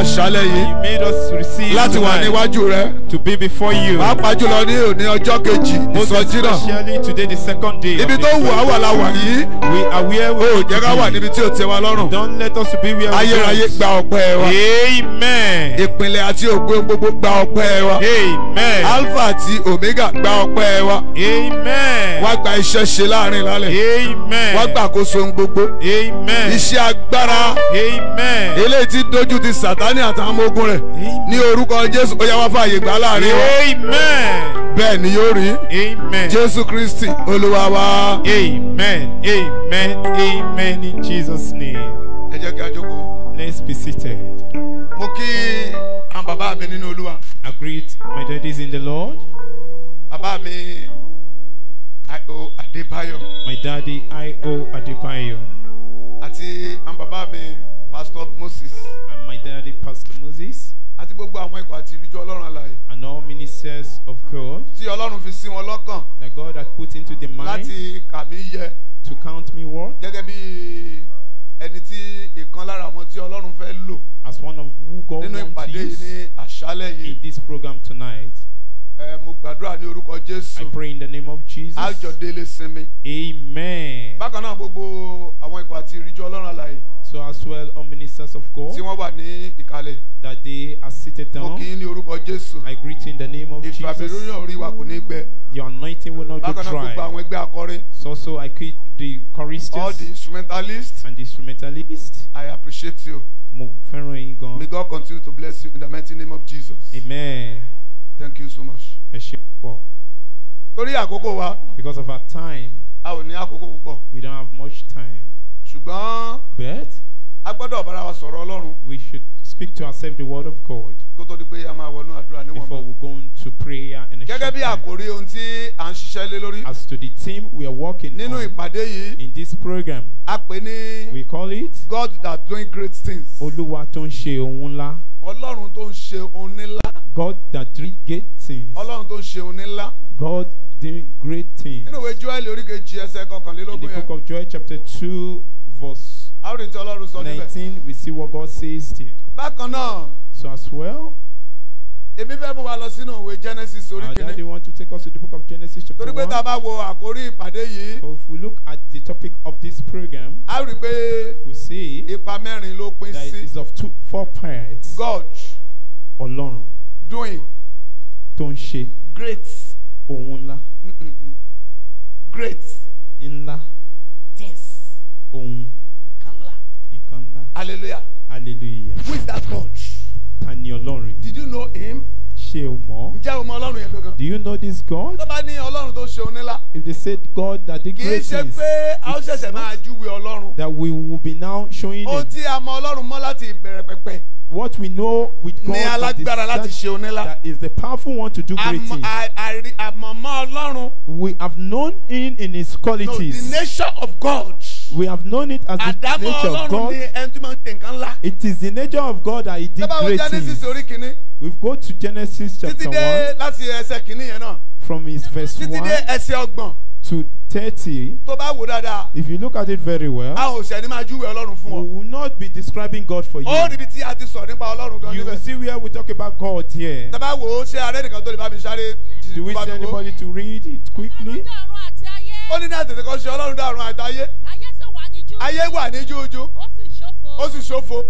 àṣálẹ̀ yìí made us receive láti wà níwájú rẹ to be before you. pàápàá jùlọ ní òní ọjọ́ kejì ìsọjí náà especially today, the second day. of ibi tó wù á wà la wà yìí We are where we o ò need jẹ́ ká wà níbi tí o tẹ́ wa lọ́rùn Don't let us be where we ayérayé don't. gba ọpẹ́ wa Amen. Ìpìlẹ̀ àti ògo gbogbo gba ọpẹ́ wa Amen. alpha àti omega gba ọpẹ́ wa Amen. wá gba iṣẹ́ ṣe láàárín lálẹ́ Amen. wá gba àkóso ohun gbogbo Amen. iṣẹ́ agbára Amen. eléyìí tí dojú ti sàtánì àtàwọn ọmọ ogun rẹ̀ ní orúkọ jésù ó yá wá fààyè gbà láàárín wa Amen. bẹ́ẹ̀ ni yóò rí Amen. jésù kristi olúwa wa. Amen. Amen. Amen. In Jesus' name. ẹ jẹ́ kí a jókòó. Let's be seated. mo kí bàbá mi nínú olúwa. I greet my daddies in the Lord, bàbá mi àìó adébáyọ̀ my daddy I.O. Adebayo, àti àwọn bàbá mi pastor moses. And my daddy Pastor Moses, àti gbogbo àwọn ikọ̀ àti ìrìjọ ọlọ́run alààyè. And all ministers of God. Tí ọlọ́run fi sí wọn lọ́kàn. That God had put into the mind. Láti kà mí yẹ. To count me worth. Gẹ́gẹ́ bí ẹni tí ìkan lára àwọn tí ọlọ́run fẹ́ lò as one of who God nínú wants to ìpàdé yìí ní àṣálẹ̀ yìí in this program tonight. ẹ mo gbàdúrà ní orúkọ I jésù pray in the name of Jesus. àjọdélé sinmi Amen. bákan náà gbogbo àwọn ikọ̀ àti ìrìjọ ọlọ́run alààyè So as well, all ministers of God tí wọ́n wà ní ìkàlẹ̀ that they are seated mo down. kì í ní orúkọ jésù I greet you in the name of Jesus. ìfàmìlóyún orí wa kò ní gbẹ The anointing will not go bákan náà gbogbo dry. àwọn ẹgbẹ́ akọrin So also I greet the all choristers the instrumentalists and the instrumentalists. I appreciate you Mo fẹ́ràn yín gan. may God continue to bless you in the mighty name of Jesus Amen. thank you so much. Ẹ ṣe pọ̀. torí àkókò wa Because of our time, a ò ní àkókò púpọ̀ we don't have much time. Ṣùgbọ́n But a gbọ́dọ̀ bára wa sọ̀rọ̀ ọlọ́run we should speak to ourselves the word of God kó tó di pé a máa wọnú àdúrà before níwọ̀nba. we go into prayer in a gẹ́gẹ́ short bí time. àkòrí ohun tí à ń ṣiṣẹ́ lé lórí As to the team we are working nínú on ìpàdé yìí in this program, a pè ní we call it God that doing great things Olúwa tó ń ṣe ohun ńlá. ọlọ́run tó ń ṣe ohun nílá God that did great things. ọlọ́run tó ń ṣe ohun nílá God did great things. nínú ìwé joel oríkejì ẹsẹ̀ In the kọkànlélógún book yẹn of Joel chapter 2 verse. 19, we see what God says there. bákan náà So as well, èmi fẹ́ mú wa lọ sínú ìwé genesis orí our kìíní daddy want to take us to the book of Genesis chapter torí pé 1. tá a bá wo àkórí ìpàdé yìí So if we look at the topic of this program, a rí i pé we see ipa mẹ́rin ló pín that it is of two, four parts. God Ọlọ́run doing tó ń ṣe great ohun ńlá, great ńlá, ohun, ńlá nǹkan ńlá. hallelujah Hallelujah. who is that God Ta ni Ọlọ́run yìí? did you know him Ṣé o mọ̀? ǹjẹ́ o mọ ọlọ́run yẹn gangan Do you know this God? tó bá ní ọlọ́run tó ṣe onílá If they said God that did kì í great ṣe pé a ó ṣẹ̀ṣẹ̀ máa júwe ọlọ́run that we will be now showing ohun it. tí a mọ ọlọ́run mọ́ láti ìbẹ̀rẹ̀ pẹ̀pẹ̀ What we know with God that is, onílá that is the powerful one to do great things. We have known him in his no the qualities. nature of God We have known it as the nature of God. It is the nature of God that he did great things. We go to Genesis chapter dé 1 láti ẹsẹ̀ kìíní yẹn náà from his verse títí 1 dé ẹsẹ̀ ọgbọ̀n to 30. tó bá wò dáadáa If you look at it very well, we will not be describing God for you. You will see where we talk about God here. Do we see anybody to read it quickly? ọlọ́run àti ayé ó ní ní àtẹ̀tẹ̀ kan ṣe ọlọ́run dàrún àtayé ayé wà ní jújú ó sì ṣófo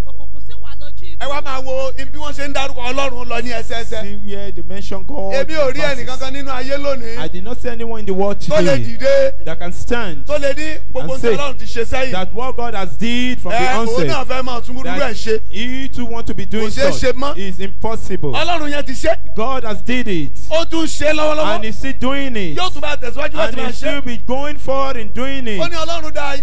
ẹ wá máa wo bí wọ́n ṣe ń dárúkọ ọlọ́run lọ ní ẹsẹẹsẹ. See where they mention God. èmi ò rí ẹnìkankan nínú ayé lónìí. I did not see anyone in the world tó lè today dìde. that can stand tó lè ní gbogbo And say ọlọ́run ti ṣe sẹ́yìn. that what God has did from the ẹ òun náà onset fẹ́ máa tún múlùú ẹ̀ ṣe. he too want to be doing ṣeé such ṣe mọ́. is impossible. ọlọ́run yẹn ti ṣe. God has did it. Ó tún ṣe and lọ́wọ́lọ́wọ́ he's still doing it. Yóò tún bá tẹ̀síwájú láti and máa he ṣe. still be going forward in doing ó ní it. ọlọ́run dá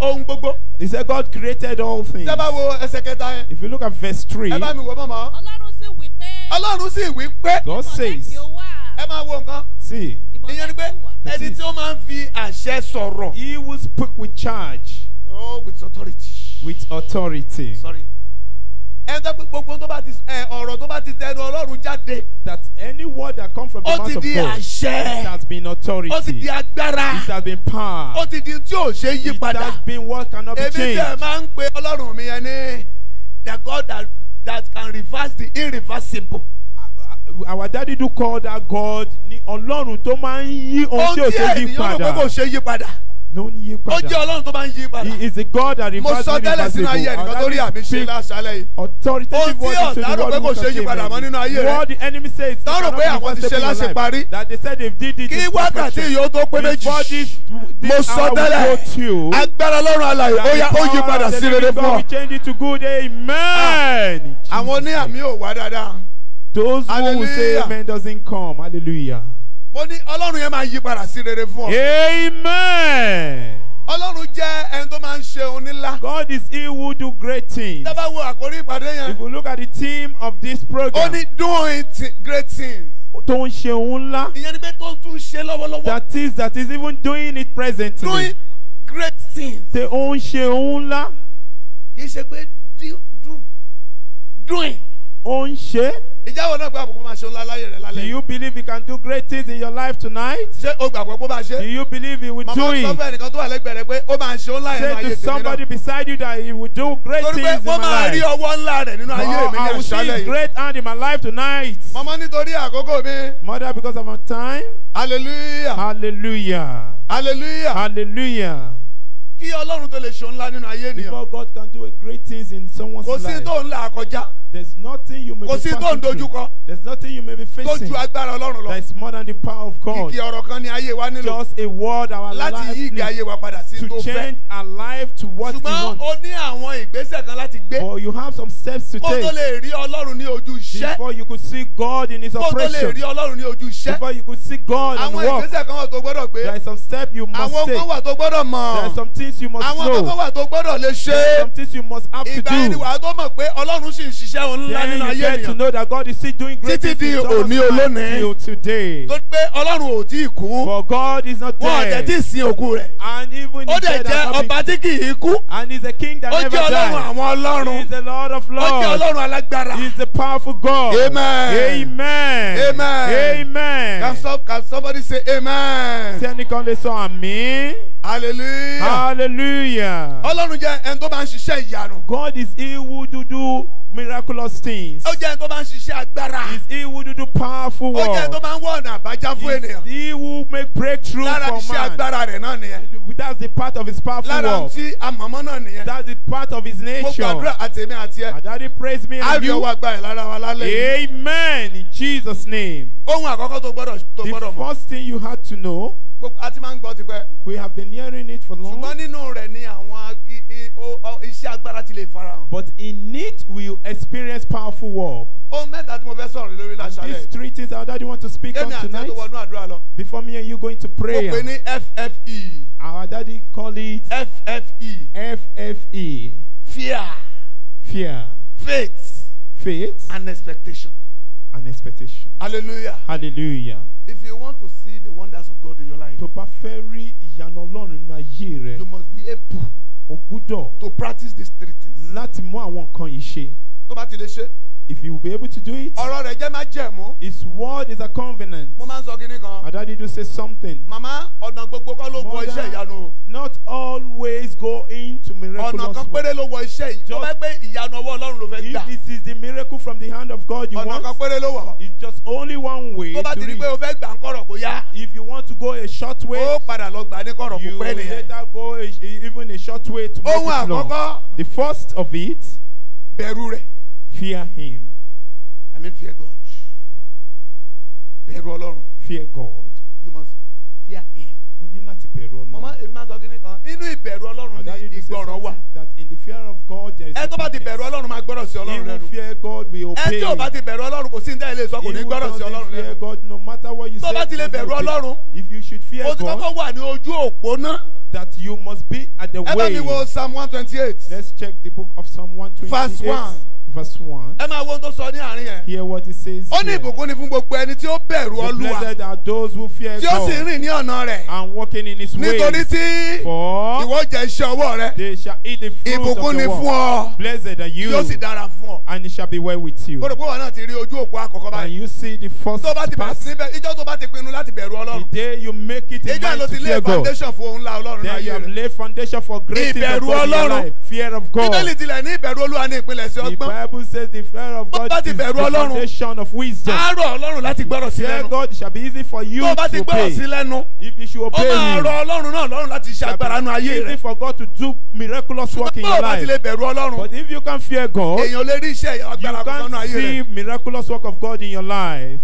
ohun gbogbo. He said God created all things. tẹ́ bá wo ẹsẹ̀ kẹta yẹn. If you look at verse 3, ẹ bá mi wò mọ́mọ́ ọlọ́run sì wí pé ọlọ́run sì wí pé. God says, ó ẹ máa wo nǹkan. See, ìyẹn ni pé ẹni tí ó máa ń fi àṣẹ sọ̀rọ̀. He who speak with charge, oh with authority. With authority. sorry. Ẹ tẹ́ pé gbogbo tó bá ti ẹ ọ̀rọ̀ tó bá ti tẹnu ọlọ́run jáde. That any word that comes from the ó mouth ti of di God, it àṣẹ has been authority. ó ti di It agbára has been power. ó ti di tí ò ṣe yí It padà. has been what cannot be èmi tẹ̀ changed. máa ń pe ọlọ́run mi yẹn ní the God that that can reverse the irreversible. Our daddy do call that God ní Ọlọ́run tó máa ń yí ohun tí ò ohun tí ṣe yí ènìyàn rò pé padà. kò ṣe yí padà Ló ń yí ó jẹ́ padà. ọlọ́run tó máa ń yí padà. He is a God that mo reverses sọ tẹ́lẹ̀ sínú ayé ẹnìkan tó rí àmì ṣe láṣálẹ̀ yìí. authoritative word into the world can yí say padà mọ́ nínú ayé rẹ. What the enemy says cannot pé àwọn ti ṣe láṣẹ parí. That they said they did it kí wákàtí yìí ó tó pé Before méjì this, mo this sọ tẹ́lẹ̀ agbára ọlọ́run alàyè ó yá ó yí padà sí rere fún ọ. Change it to good. Amen. àwọn ní àmì ò wá dáadáa. Those who say amen doesn't come. Hallelujah. Mo ní ọlọ́run yẹn máa yí padà sí rere fún ọ. Amen. ọlọ́run jẹ́ ẹni tó máa ń ṣe ńlá. God is he who do great things. dábàá wo àkórí ìpàdé If yẹn. you look at the theme of this ó program, ní doing great things. tó ń ṣe òun ńlá, ìyẹn ni pé tó ń tún ṣe lọ́wọ́lọ́wọ́. that is that is even doing it presently. doing great things. Ṣé ó ń ṣe òun ńlá? kì í ṣe pé do do doing. Ó ń ṣe. Ìjáwọ́ náà gbàgbọ́ pé ó máa ṣe ńlá láyé rẹ̀ Do lálẹ́ yìí. you believe you can do great things in your life tonight? ṣé o gbàgbọ́ pé ó máa ṣe. Do you believe he will màmá do sọ it? fún ẹnìkan tó wà lẹ́gbẹ̀ẹ́ rẹ̀ pé ó máa ṣe ńlá yẹn Say nínú ayé to tèmi somebody náà. beside you that he will do great torí things pé in my wọ́n máa rí life. ọwọ́ ńlá rẹ̀ nínú ayé mi ní I will see àṣálẹ̀ his yìí. great hand in my life tonight. màmá nítorí àkókò mi. Mother, because of our time. hallelujah Hallelujah. hallelujah. Hallelujah. kí ọlọ́run tó lè ṣe ńlá nínú ayé ènìyàn. Before God can do a great things in someone's kò sí life, tó ń là kọjá there's nothing you may kò be sí tó ń passing dojú through. kọ There's nothing you may be tó facing ju agbára ọlọ́run lọ. that is more than the power of God. kìkì ọ̀rọ̀ kan ní ayé wa nílò Just a word our láti life yí ìgbé needs ayé wa padà sí tó to change our life to what we ṣùgbọ́n want. o ní àwọn ìgbésẹ̀ kan láti gbé Or you have some steps to kó tó take lè rí ọlọ́run ní ojú iṣẹ́ before you could see God in His kó tó lè operation. rí ọlọ́run ní ojú iṣẹ́. Before you could see God in àwọn work. ìgbésẹ̀ kan wà tó gbọ́dọ̀ gbé There is some step you must àwọn take. kan wà tó gbọ́dọ̀ There are some things you must àwọn kan know. wà tó gbọ́dọ̀ lè ṣe There are some things you must have to ìgbà do. wàá tó mọ̀ pé ọlọ́run sì ń ṣiṣẹ́ òun ńlá Then nínú you ayé get to ènìyàn know that God is still doing great things in òní life till today. tó pé ọlọ́run ò tí ì kú For God is not wọn ò tí ì dead. sin òkú rẹ̀ And even ó he said that God ọba tí kì í kú and he's a king that ó never jẹ́ ọlọ́run àwọn ọlọ́run He is the Lord of ó jẹ́ Lords. ọlọ́run alágbára. He is the powerful God. Amen. Amen. Amen. Amen. Can, some, can somebody say amen? Ṣé ẹnìkan lè sọ àmì? hallelujah. Hallelujah. ọlọ́run jẹ́ ẹni tó bá ń ṣiṣẹ́ ìyanu. God is he who do do miraculous things. ó jẹ́ tó bá ń ṣiṣẹ́ agbára. He's he who do do powerful ó jẹ́ tó work. máa ń wọ ọ̀nà àbájá fún ènìyàn. he who make breakthrough lára for iṣẹ́ man. agbára rẹ̀ náà nìyẹn. That's the part of his powerful lára work. tí amọ̀mọ́ náà nìyẹn. That's the part of his mo nature. gbàdúrà àtèmi àti ẹ. Daddy praise me and you. ọwọ́ agbára lára wa lálẹ́. Amen. In Jesus' name. ohun àkọ́kọ́ tó gbọ́dọ̀ tó The mọ̀. first thing you had to know, a ti máa ń gbọ́ tipẹ́. we have been hearing it for long, ṣùgbọ́n nínú rẹ̀ ni àwọn iṣẹ́ agbára ti lè farahàn. but in it we will experience powerful work. ohun mẹ́ta tí mo fẹ́ sọ̀rọ̀ lórí And láṣálẹ̀ these three things our daddy want to speak on tonight. Before me and you going to mo pray, pè ní ffe our daddy call it ffe FFE, fear fear, faith faith, and expectation. and expectation. hallelujah. Hallelujah. if you want to see the wonders of God in your life Tó bá fẹ́ rí ìyanu Ọlọ́run nínú ayé rẹ̀, you must be able o gbúdọ̀ to practice these three things. láti mú àwọn nǹkan yìí ṣe. tó bá ti lè ṣe If you will be able to do it, ọ̀rọ̀ rẹ̀ jẹ́. His word is a covenant. mo máa ń sọ kinní kan. Our daddy do say something. màmá ọ̀nà gbogbo kọ́ ló wọ Mother, iṣẹ́ ìyanu o. Not always go into ọ̀nà miraculous kan work. péré ló wọ iṣẹ́ yìí. tó Just- bá pé ìyanu ọwọ́ ọlọ́run ló fẹ́ gbà. If it is the miracle from the hand of God you ọ̀nà kan want, péré ló wọ̀. it's just only one way tó bá to ti rí pé reach. o fẹ́ gbà ń kọ̀rọ̀ kó yá. If you want to go a short way, ó padà lọ gbà ní kọ̀rọ̀ kó you pẹ́ later go a, even a short way to make it long. àkọ́kọ́ The first of it, bẹ̀rù rẹ̀. Fear Him. I mean fear God. bẹ̀rù ọlọ́run. Fear God. you must fear him. O ní láti bẹ̀rù mama èmi máa sọ kinní kan inú ìbẹ̀rù ọlọ́run Our daddy ni do say ìgbọràn wà. that in the fear of God there is ẹ tó bá ti bẹ̀rù ọlọ́run máa gbọ́dọ̀ sí He ọlọ́run who lẹ́nu. fear God will ẹ obey. tí ò bá ti bẹ̀rù ọlọ́run kò sí ní sọ kò He ní gbọ́dọ̀ sí doesn't ọlọ́run fear lẹ́nu. God, no matter what you Tó say, bá ti lè bẹ̀rù. Ọlọ́run, if you should fear o ti God, kọ́kọ́ wà ní ojú òpó náà. that you must be at the ẹ bá mi way. wo psalm one twenty eight Let's check the book of Psalm 128, Verse one. Verse 1. ẹ máa wo ohun tó sọ ní àárín yẹn. Hear what it says. ó ní here. ìbùkún ni fún gbogbo ẹni tí ó bẹ̀rù The ọlúwa blessed are those who fear tí ó sì God rìn ní ọ̀nà rẹ̀ and walking in his nítorí ways. tí For ìwọ jẹ iṣẹ́ ọwọ́ rẹ they shall eat the fruit of ìbùkún ni fún ọ Blessed are you, yóò sì dára fún ọ. and it shall be well with you. pé wọn náà ti rí ojú òpó àkọ́kọ́ And báyìí. you see the first tó bá ti bẹ̀rẹ̀ part. sí níbẹ̀ ìjọ́ tó bá ti pinnu láti bẹ̀rù The ọlọ́run. day you make it in mind to fear God, then you have laid foundation for great things God in your life. Fear of bíbélì God. tilẹ̀ ní ìbẹ̀rù olúwa ní ìpínlẹ̀ sí The ọgbọ́n. Bible says the fear of God is the foundation of wisdom. àárọ̀ ọlọ́run láti gbọ́rọ̀ sí Fear. God shall be easy for you tó bá ti to gbọ́rọ̀ sí obey. lẹ́nu. If you should ó obey máa Him, rọ ọlọ́run náà lọ́rùn láti ṣe agbára nu shall be easy for God to do miraculous work in your bá ti lè life. bẹ̀rù ọlọ́run. But if you can fear God, èèyàn lè rí iṣẹ́ you agbára nu ayé see miraculous work of God in your life.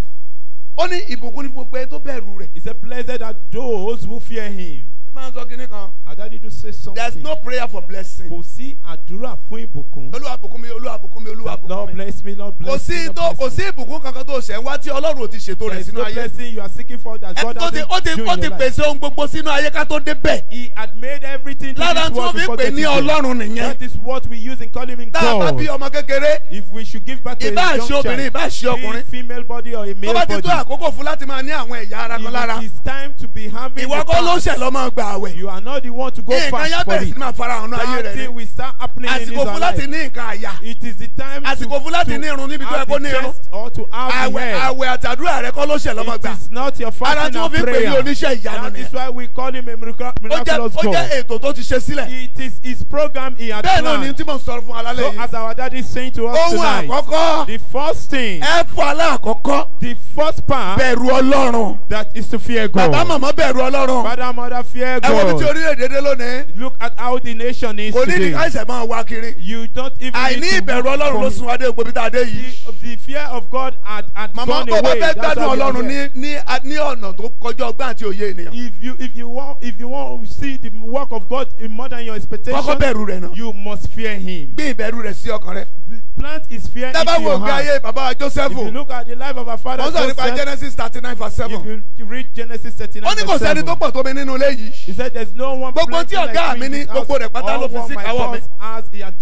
ó ní ìbùkún ní gbogbo ẹni tó bẹ̀rù rẹ̀. He said, Blessed are those who fear Him. Máa ń sọ kinní kan. I thought you to say there is something. no prayer for blessing. Kò sí àdúrà fún ìbùkún. olúwa bùkún mi olúwa bùkún mi olúwa bùkún Lord mi. bless me, Lord kò bless me. sí Lord tó kò sí ìbùkún kankan tó ṣẹ̀ ń wá tí ọlọ́run ò ti ṣètò There rẹ̀ is sínú no ayé. blessing you are seeking for that God ti has ó ti been ó doing ti in your life. pèsè ohun gbogbo sínú ayé ká tó débẹ̀. He had made everything to lára this tí wọ́n world fi ń before pè getting ní there. ọlọ́run nìyẹn. That is what we use in calling him tá a bá bí God. ọmọ kékeré If we should give birth to ìbá a ṣe young obìnrin ìbá ṣe child, be ọkùnrin it female body or a tó male bá ti body, tó àkókò fún láti máa ní àwọn ẹ̀yà ara kan lára if it is time to be having ìwọ the kọ́ ló lọ́mọ gbà àwẹ̀ you are not the one to go nǹkan fast yá for bẹ̀rẹ̀ sí it. ní máa fara hàn ní ayé rẹ̀ thing ni. will start happening in his àsìkò fún láti ní nǹkan àyà. It is the time to, àsìkò fún láti ní irun níbi tó yẹ have kó the ní irun. chest or to have the àwẹ̀ àtàdúrà rẹ kọ́ ló ṣẹ̀ lọ́mọ It gbà is not your ara fasting tí wọ́n and fi pè ní prayer. oníṣẹ́ ìyanu That is nìyẹn. why we call him a miraculous ó jẹ́ God. ètò tó ti ṣe sílẹ̀. It is his program he had bẹ́ẹ̀ náà ni planned. tí mo sọ̀rọ̀ fún alálẹ̀ So yìí. as our daddy is saying to us ohun tonight, àkọ́kọ́ the first thing, ẹ fún aláàkọ́kọ́ the first part bẹ̀rù ọlọ́run. that is to fear bàbá God. màmá bẹ̀rù ọlọ́run. Father, mother, fear ẹ wo bí God. orílẹ̀-èdè dé lónìí Look at how the nation is kò ní ní today. káìsẹ̀ máa wá kiri You don't even àìní need to ìbẹ̀rù look ọlọ́run ló sun adé bí tá a dé yìí the, fear of God had, had màmá gone bó bá away. fẹ́ That's gbádùn why we are ọlọ́run ní ní ní ọ̀nà tó kọjá ọgbọ́n àti òye ènìyàn If you if you want if you want to see the work of God in more than your kọ́kọ́ expectation, bẹ̀rù rẹ̀ náà you must fear Him. gbé ìbẹ̀rù rẹ̀ sí ọkàn rẹ̀ Plant His fear dábàá into wo your ògbé heart. ayé bàbá If Joseph you look at the life of our father wọ́n sọ nípa Joseph, Genesis thirty nine verse if seven you read Genesis 39 ó ní kò verse sẹ́ni 7, tó pọ̀ tó mi nínú ilé yìí he said there's no one Gbogbo plenty tí ọ̀gá mi ní, gbogbo rẹ̀ pátá ló fi sí ìkáwọ́ mi.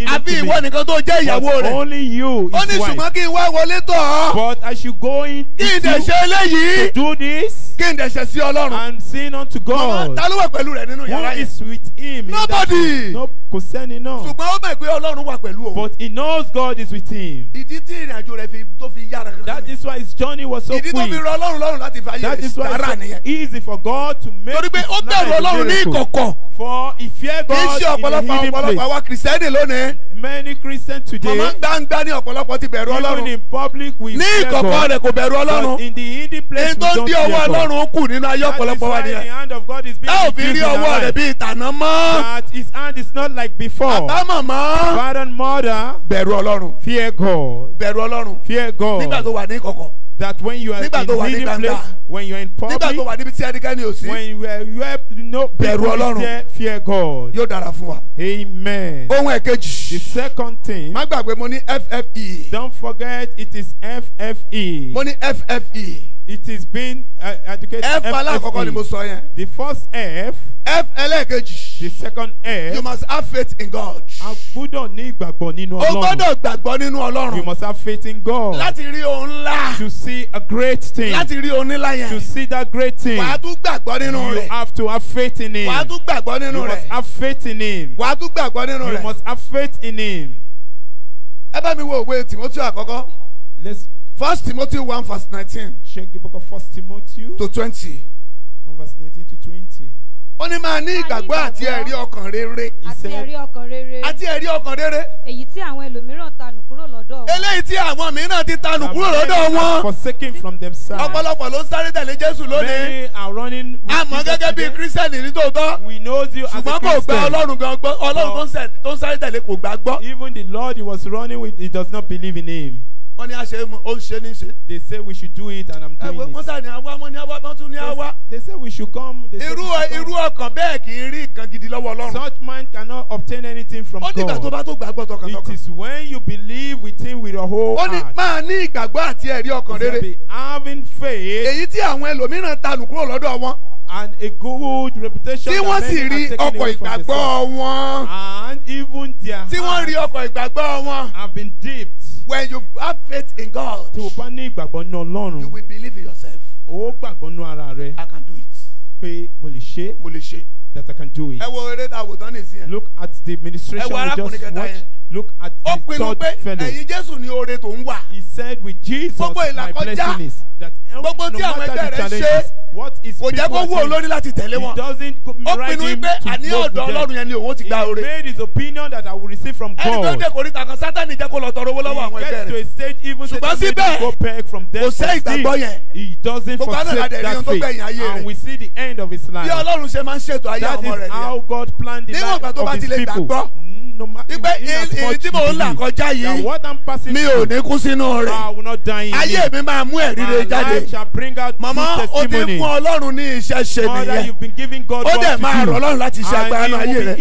àfi ìwọ nìkan tó jẹ́ ìyàwó But rẹ̀? only you, ó ní ṣùgbọ́n kí n wá wọlé tọ̀ ọ́. But as you go in kí n dẹ̀ ṣe eléyìí? to do this kí n dẹ̀ ṣe sí ọlọ́run? And sin unto God, ta ló wà pẹ̀lú rẹ̀ nínú who yàrá yẹn is with him? Nobody. Kò sẹ́ni náà. ṣùgbọ́n ó mọ̀ pé ọlọ́run wà pẹ̀lú òun But he knows God is with him. ìdí tí ìrìn àjò rẹ̀ fi tó fi yára That is why his journey was so ìdí tó fi quick. rọ ọlọ́run lọ́rùn láti fi ayé That rẹ̀ is why dára it's nìyẹn so easy for God to make torí pé his ó life bẹ̀rù a ọlọ́run ní miracle. ìkọ̀kọ̀ For he fear kì í God ṣe in a ọ̀pọ̀lọpọ̀ hidden ọ̀pọ̀lọpọ̀ place. àwa kìrìsìtẹ́nì lónìí Many Christians today, màmá gbangba ní ọ̀pọ̀lọpọ̀ ti bẹ̀rù even ọlọ́run in public, we ní fear ìkọ̀kọ̀ God. rẹ̀ kò bẹ̀rù ọlọ́run But in the hidden place, ní we tó ń don't dí fear ọwọ́ God. ọlọ́run kù nínú ayé That is ọ̀pọ̀lọpọ̀ wa why the nìyẹn hand of God is being tá ò fi reduced rí in our ọwọ́ rẹ̀ life. bí ìtànà mọ́ That his hand is not like before. bàbá màmá Father and mother, bẹ̀rù ọlọ́run fear God. bẹ̀rù ọlọ́run Fear nígbà tó God. wà ní ìkọ̀kọ̀ That when you are Nígbà in hidden place, when you are in nígbà tó public, wà níbi tí ẹnikẹ́ni ò sí when you are, you are no Bẹ̀rù Ọlọ́run. fear God. yóò dára fún wa. Amen. ohun The second thing, má gbàgbé mo ní FFE don't forget it is FFE. mo ní FFE It is being uh, educated F alákọ̀ọ́kọ́ ni mo sọ yẹn. The first F, F ẹlẹ́ẹ̀kejì. The second you F, must have faith in God. A gbúdọ̀ ní ìgbàgbọ́ nínú o Ọlọ́run. gbọ́dọ̀ gbàgbọ́ nínú You must have faith in God. Láti rí ohun ńlá. To see a great thing. láti rí ohun ńlá To see that great thing, wàá tún gbàgbọ́ nínú you have to have faith in Him. wàá tún gbàgbọ́ nínú You must have faith in Him. wàá tún gbàgbọ́ nínú You must have faith in Him. ẹ bá mi wo òwe Timothy àkọ́kọ́. Let's First Timothy one verse nineteen check the book of First Timothy, to twenty from verse 19 to 20. ó ní máa ní ìgbàgbọ́ àti ẹ̀rí ọkàn rere àti ẹ̀rí ọkàn rere àti ẹ̀rí ọkàn rere èyí tí àwọn ẹlòmíràn tanù kúrò lọ́dọ̀ wọn. eléyìí tí àwọn mìíràn ti tanù "That kúrò lọ́dọ̀ wọn Forsaken from themselves. ọ̀pọ̀lọpọ̀ ló ń sáré tẹ̀lé Jésù lónìí Many are running with àmọ́ Jesus gẹ́gẹ́ bí today. kírísítẹ́nì ní tòótọ́ We know you as a ṣùgbọ́n kò gba Christian. Ọlọ́run gan gbọ́ Ọlọ́run tó ń sáré tẹ̀lé kò gbà gbọ́ Even the Lord he was running with, he does not believe in him. Wọ́n ní àṣẹ ó ń ṣe ní ṣe They say we should do it, and I'm ẹ wo doing wọ́n it. sáré ní àwa wọ́n ní àwa wọ́n tún ní àwa They, say we should come. Irú irú ọkàn bẹ́ẹ̀ kì í rí nǹkan gidi lọ́wọ́ Ọlọ́run Such mind cannot obtain anything from ó dìgbà tó God. bá tó gbàgbọ́ It tọkàntọkàn is when you believe with him with your whole ó ní heart. máa ní ìgbàgbọ́ àti ẹ̀rí ọkàn He rere said, be having faith èyí tí àwọn ẹlòmíràn tanù kúrò lọ́dọ̀ wọn and a good reputation tí wọ́n sì rí ọkọ̀ ìgbàgbọ́ wọn and even their tí wọ́n rí hearts ọkọ̀ ìgbàgbọ́ wọn. have been dipped. when you have faith in God tí o bá ní ìgbàgbọ́ ní you ọlọ́run will believe in yourself o gbàgbọ́ ní ara rẹ I can do it pé mo lè ṣe mo lè ṣe. that I can do it. ẹ wo eré tá a wò tán nìsín look at the administration we just watched. Look at the third fellow. ẹ̀yin Jésù ní oore tó ń wà. he said with Jesus Gbogbo my blessing is that no matter the challenges what is people are tẹ̀lé he doesn't ride him to go Ọlọ́run them. ni he made his opinion that I will receive from ẹni tó God. dé kòríta kan Sátánì jẹ́ kó lọ tọrọ owó lọ́wọ́ àwọn he gets to a stage even Ṣùgbọ́n síbẹ̀, go beg from them kò for sẹ́ ìgbàgbọ́ still, he doesn't forsake that faith and we see the end of his bí life. Ọlọ́run ṣe máa ń ṣètò ayé That is how. God planned the life of his people. No ma- wípé in as èyí tí mò ń là kọjá yìí I'm passing mi ò ní kú sínú rẹ̀. Ayé mi máa mú ẹ̀rí My rẹ̀ jáde. màmá o ti fún Ọlọ́run ní iṣẹ́ ṣe nìyẹn. ó dẹ̀ máa rọ̀ Ọlọ́run láti ṣe agbára náà ayé rẹ̀.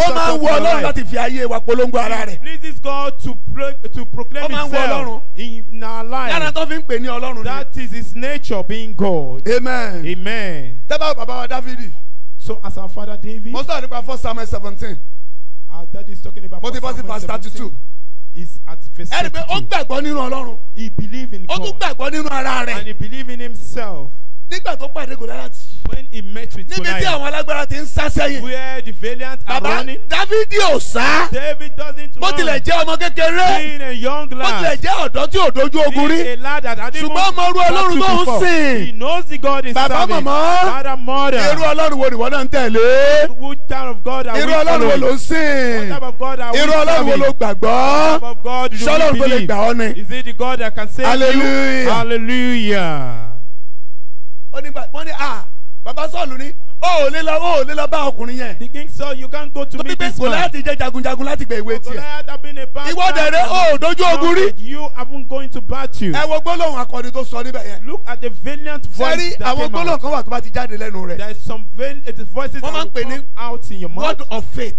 ó máa ń wọ Ọlọ́run láti fi ayé wa polongo ara rẹ̀. To, pro- to proclaim himself in our lára life. tó fi ń pè ní Ọlọ́run ni. That is his nature being God. amen. Amen. tẹ́bà bàbá wa Dáfídì So as our father David, mo sọ̀rọ̀ nípa first Samuel seventeen our daddy is talking about mo ti bọ́ sí Psalm verse thirty 17. two. Is at verse ẹni pé ó 32. gbàgbọ́ nínú Ọlọ́run He believed in ó tún God. gbàgbọ́ nínú ara And rẹ̀ he believed in himself. nígbà tó pàdé Gòláyátì When he met with níbi tí Goliath, àwọn alágbára ti ń sá sẹ́yìn where the valiant are bàbá running, Dáfídì ò sá David doesn't bó tilẹ̀ run. jẹ́ ọmọ kékeré Being a young bó tilẹ̀ lad, jẹ́ ọ̀dọ́ tí ò dojú ogun rí being a lad that hadn't Ṣùgbọ́n even ọmọ irú battled Ọlọ́run tó ń sìn. He knows the God is Bàbá, serving. màmá, Father, mother, irú Ọlọ́run wo nìwọ náà ń tẹ̀lé which type of God are irú we Ọlọ́run wo ló following? ń sìn What type of God are we irú Ọlọ́run wo serving? ló What gbàgbọ́ type of God do we tó lè believe? gbà ọ́ ni. Is it the God that can save Hallelujah. you? Hallelujah. ó ní gbà wọ́n ní à bàbá Sọ́ọ̀lù ní ó ò lè lọ ó ò lè lọ bá ọkùnrin yẹn The king said, you can't go to meet this man. Gòláyátì jẹ́ jagunjagun láti gbé ìwé tiẹ̀ Goliath Ìwọ dẹ̀rẹ̀, ò dojú ogun rí. You haven't going to battle. ẹ wo gbólóhùn akọni tó sọ níbẹ̀ yẹn Look at the valiant sẹ́rí voice that àwọn came gbólóhùn out. kan wà tó bá ti jáde lẹ́nu rẹ̀ There is some is voices that will come out in your mouth. word of faith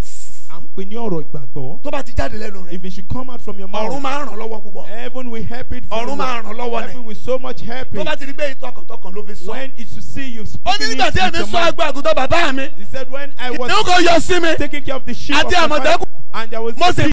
À ń pè ní ọ̀rọ̀ ìgbàgbọ́. tó bá ti jáde lẹ́nu rẹ̀ If it should come out from your ọ̀run mouth, máa ń ràn lọ́wọ́ púpọ̀ heaven will help it. ọ̀run máa ràn lọ́wọ́ Heaven ni will so much help tó bá it. ti rí pé tọkàntọkàn ló fi sọ When it should see you ó ní speaking it nígbà tí with èmi your sọ mouth. agbó àgùntàn bàbá mi He said, when I was ìdíwọ́ kò yọ sí mi taking care of the sheep of Àti my àmọ̀tẹ́kùn. father, and there was mo sì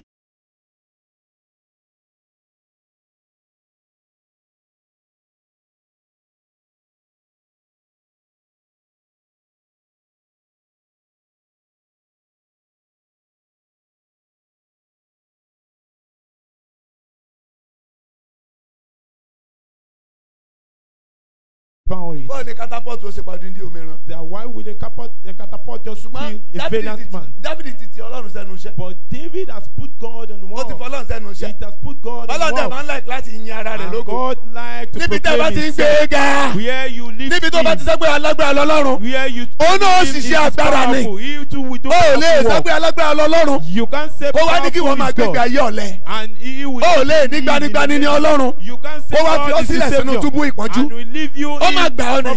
boundaries. bọ́ọ̀ ni catapult ó ṣe pàdé ní òmíràn That why will a catapult, a catapult just kill a valiant man? Dáfídì ti ti Ọlọ́run sẹ́nu iṣẹ́ But David has put God on ó ti work. fọlọ́run sẹ́nu iṣẹ́ It has put God on Ọlọ́run tẹ̀ máa work. ń like láti yin ara rẹ̀ And lógo God like to níbi tẹ́ bá proclaim ti ń gbé himself. ga Where you live níbi tó bá ti sẹ́gbẹ́ alágbára lọ́lọ́run where you Ó náà him, ṣiṣẹ́ he is agbára ni. powerful. He too will do ó ò lè powerful sẹ́gbẹ́ alágbára lọ́lọ́run You can't say kó wá ní kí powerful wọ́n máa is God. And he will ó ò lè ní gbanigbani in ní the Ọlọ́run You can't say Kó wá fi God ọ́ is the sílẹ̀ sínú túbú ìpọ́njú. And will leave you Ó in máa gbà ọ́ ni.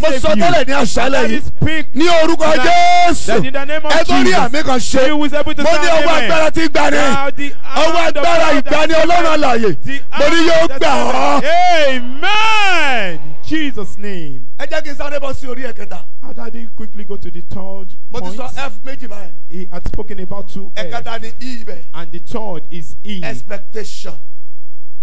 mo sọ tẹ́lẹ̀ ní àṣálẹ̀ yìí ní orúkọ Jésù that in the name of ẹ tó rí àmì kan ṣe mo ní ọwọ́ agbára tí gbani ọwọ́ agbára ìgbani. Ọlọ́run àlàyé mo ní yóò gbà ọ́. Amen. Jesus' name. ẹ jẹ́ kí n sáré bọ́ sí orí ẹ̀kẹta How did he quickly go to the third mo ti point? sọ f méjì báyìí He had spoken about two F. ẹ̀kẹta ni e ibẹ̀ And the third is E. expectation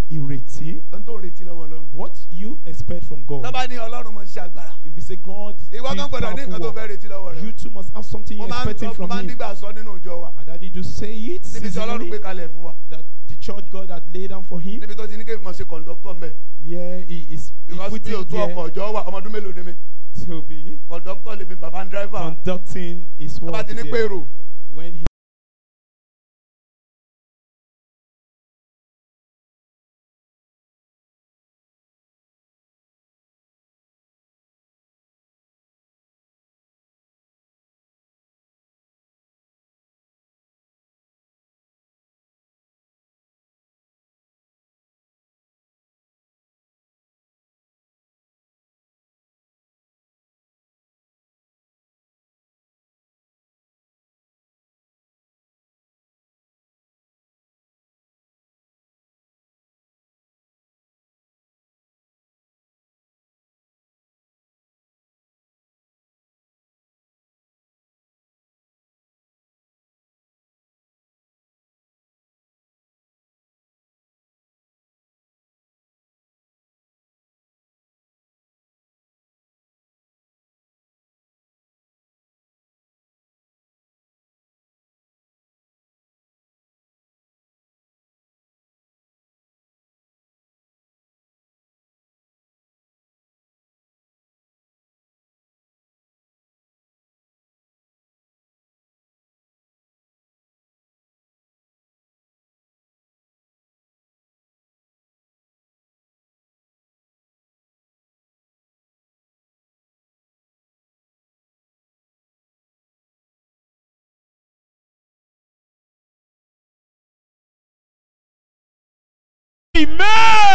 Ìrètí. ohun tó retí lọ́wọ́ Ọlọ́run. What you expect from God. tó bá ní Ọlọ́run mo ń ṣe agbára. If you say God ìwọ kan did gbọ́dọ̀ ní nǹkan tó powerful fẹ́ retí lọ́wọ́ rẹ̀ you too must have something mo ń expecting sọ mo from máa ń Him. dígbà sọ nínú ìjọ wa. And daddy do say it níbi tí Ọlọ́run gbé kalẹ̀ fún wa. that the church God had laid down for him, níbi tó ti ní kébì mọ̀ ṣe kọ̀ǹdọ́tọ̀ mẹ́. Where he is because equiting o tún ọkọ̀ ọjọ́ wa ọmọdún mélòó ni mi to be kọ̀ǹdọ́tọ̀ lèmi bàbá ń dráìvà conducting his work ti ní there. pèrò when he Amen.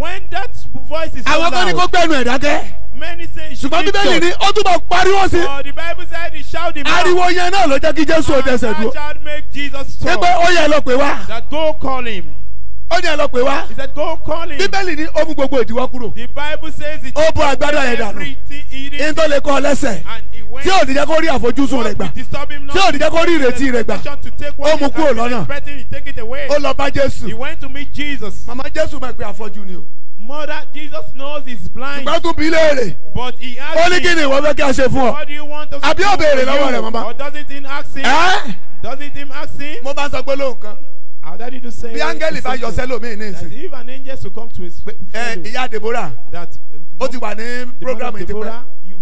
When that voice is so àwọn kan ní kó loud, gbẹnu ẹ̀ dákẹ́ many say should ṣùgbọ́n bíbélì shut. ó túbọ̀ pariwo sí the Bible said he shout him out. ariwo yẹn náà ló jẹ́ kí jésù ò And dẹsẹ̀ that dúró child make Jesus ṣé pé stop. ó yẹ lọ pè wá That go call him. ó ní ẹ lọ pè wá He said go call him. bíbélì ní ó mú gbogbo ìdíwọ́ kúrò The Bible says it. ó bọ́ agbádá yẹn dànù Everything he did. ní tó lè kọ́ ọ lẹ́sẹ̀ And he went. Tí ò ní jẹ́ kó rí àfojúsùn rẹ̀ gbà Tí ò ní jẹ́ kó rí ìrètí rẹ̀ gbà. Ó mú kúrò lọ́nà. ó lọ bá jésù went to meet Jesus. màmá jésù mọ̀ pé àfọ́jú ni o Mother, Jesus knows he's blind. ṣùgbọ́n tún bí léèrè But he ó asked ní kí ni ìwọ fẹ́ kí a ṣe fún ọ what do you want us to Àbí do ó béèrè for lọ́wọ́ you? rẹ̀, mama? Or doesn't he ask him? ẹ́ Doesn't he ask him? mo bá sọ pé lóhùn kan did he do say? bí áńgẹ́lì bá yọ sẹ́lòmíì ní That ìsìn if an angel should come to his ẹ ìyá deborah that uh, ó ti wà ní program of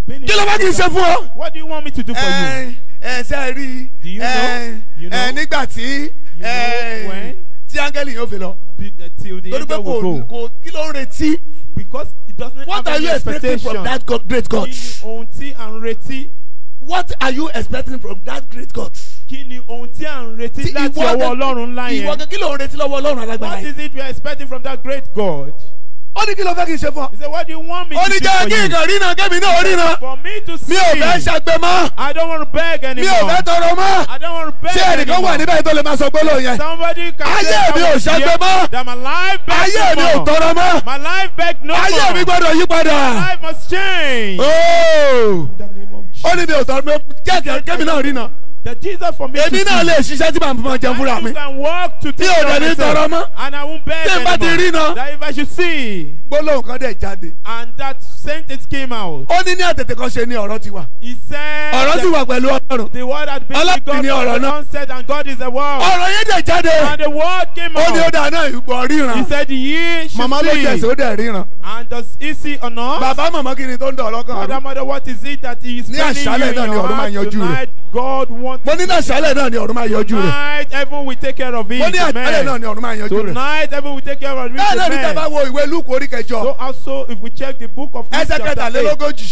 ti kí ló kí n ṣe fún ọ What do you want me to do for you? ẹ ẹ ṣe rí Do you ẹ know? You ẹ know? nígbà tí You ẹ tí áńgẹ́lì yóò fi lọ torí pé kò kò kí ló ń retí Because it doesn't what have are any you expecting expectation. from that God, great God Kí ni ohun tí à ń retí? what are you expecting from that great God Kí ni ohun tí à ń retí Tí láti ìwọ ọwọ́ Ọlọ́run ńlá ìwọ yẹn? gan kí ló ń retí lọ́wọ́ ọlọ́run alágbára What yìí is it we are expecting from that great God? Ó ní kí ló fẹ́ kí n ṣe fún ọ He said, what do you want me ó to ní do jẹ́ for kí you? nǹkan rí náà kẹ́mi náà rí náà For me to see. mi ò fẹ́ ṣàgbé mọ́ I don't want to beg mi anymore. ò fẹ́ tọrọ mọ́ I don't want to beg ṣé ẹnìkan wà anymore. níbẹ̀ tó lè máa sọ gbólóhùn yẹn Somebody can Ayé say mi that ò here, mọ́. that my life beg ayé mi no ò more. tọrọ mọ́ My life beg no ayé mi more. gbọ́dọ̀ yí padà My life must change. of ó ní mi ò tọrọ mọ́ jẹ́ kẹ́mi náà rí náà The Jesus for me èmi náà lè ṣiṣẹ́ tí màá máa jẹun fúnra mi you can walk to ò take care dẹ̀ of ní tọrọ mọ́. And I won't beg Tí n bá ti rí anymore. náà. That if I should see. gbólóhùn kan dẹ̀ jáde And that sentence came out. ó ní ní àtètè kan ṣe ni ọ̀rọ̀ ti wà He said. ọ̀rọ̀ sì wà pẹ̀lú ọlọ́run The word had been with God ọ̀rọ̀ from the náà. onset and God is the word. ọ̀rọ̀ yẹn dẹ̀ jáde And the word came ó ní ó out. dà náà ìgbọ̀ ríran He said, ye should màmá ló jẹ̀sẹ̀ ó dẹ̀ ríran And does he see or not? bàbá màmá kí ni tó ń dọ̀ ọlọ́kàn Mother, rú mother, what is it that he is telling you in your heart rẹ̀. tonight? God wants mo ní náà ṣálẹ̀ náà ni ọ̀run máa yọjú rẹ̀ Tonight, heaven will take care of it. mo ní àṣálẹ̀ náà ni ọ̀run máa yanjú rẹ̀ Tonight, heaven will take care of it. bẹ́ẹ̀ náà ní tẹ́ bá Amen. wo ìwé lúkù orí kẹjọ So also, if we check the book of Luke ẹsẹ̀ chapter 8, kẹtàlélógójì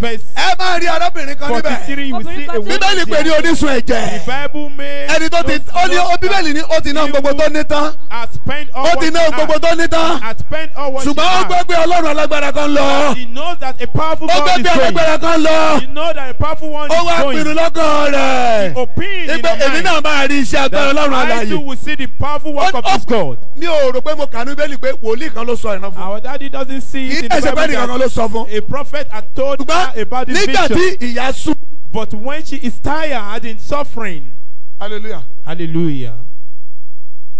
verse ẹ máa rí arábìnrin kan níbẹ̀. you see a woman bíbélì pè ní there. onísun The ẹ̀jẹ̀. Bible made ẹni tó ti ó ní ó bíbélì ní ó ti ná gbogbo tó ní tán. has spent all ó what ti she ná gbogbo tó ní tán. Has spent all what she ṣùgbọ́n ó gbọ́ pé ọlọ́run alágbára kan lọ. He knows that a powerful ó God is pé going. alágbára kan lọ. He knows that a powerful one ó is wá pinnu going. lọ́kàn rẹ̀. Opinion in ìgbẹ́ her èmi mind náà máa rí iṣẹ́ agbára that ọlọ́run I too will see the powerful work Ó- of ó- this God. mi ò rò pé mo kà ní bíbélì pé wòlíì kan ló sọ ìran fún. Our daddy doesn't see kì it í in the ẹsẹ̀ pé Bible nìkan kan ló that sọ fún. a prophet had told her about this nígbà tí. But when she is tired in suffering, hallelujah. hallelujah.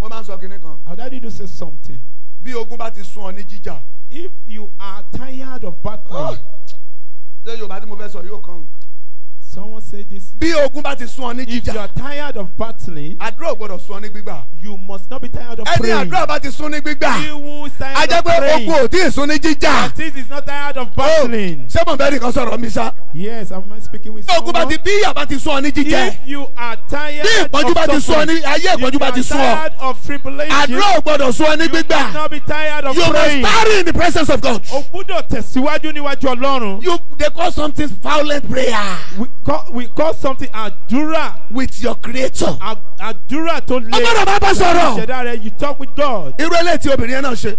wọ́n máa ń sọ kinní kan. Our daddy do say something. bí ogun bá ti sún ọ ní jíjà. If you are tired of battling, ṣé yorùbá tí mo fẹ́ sọ yóò kàn. Someone say this. bí ogun bá ti sún ọ ní If you jíjà. are tired of battling, àdúrà gbọdọ̀ sún ọ ní gbígbà. you must not be tired of ẹni praying. àdúrà bá ti sún ní gbígbà. He who is a tired jẹ́ of pé praying, ogun ò tí ì sún ní jíjà. that is, not tired of Oh, battling. ṣé mo bẹ́ẹ̀ nìkan sọ̀rọ̀ mi sá. Yes, I'm not speaking with bí ogun bá someone. ti bí ìyà bá ti sún ọ ní jíjẹ. If you are tired bí ìpọ́njú bá ti of sún ọ ní suffering, ayé if ìpọ́njú you bá ti are sún ọ. tired of tribulation, àdúrà ò gbọdọ̀ sún ọ ní you gbígbà. must not be tired of you must praying. tarry in the presence of God. O gbúdọ̀ tẹ̀síwájú níwájú Ọlọ́run. you they call something violent prayer We call, we call something àdúrà. with your creator. Àdúrà tó le. ó gbọdọ̀ bá bá sọ̀rọ̀. Ìṣẹ̀dá rẹ̀ you talk with God. irú eléyìí tí obìnrin yẹn náà ṣe.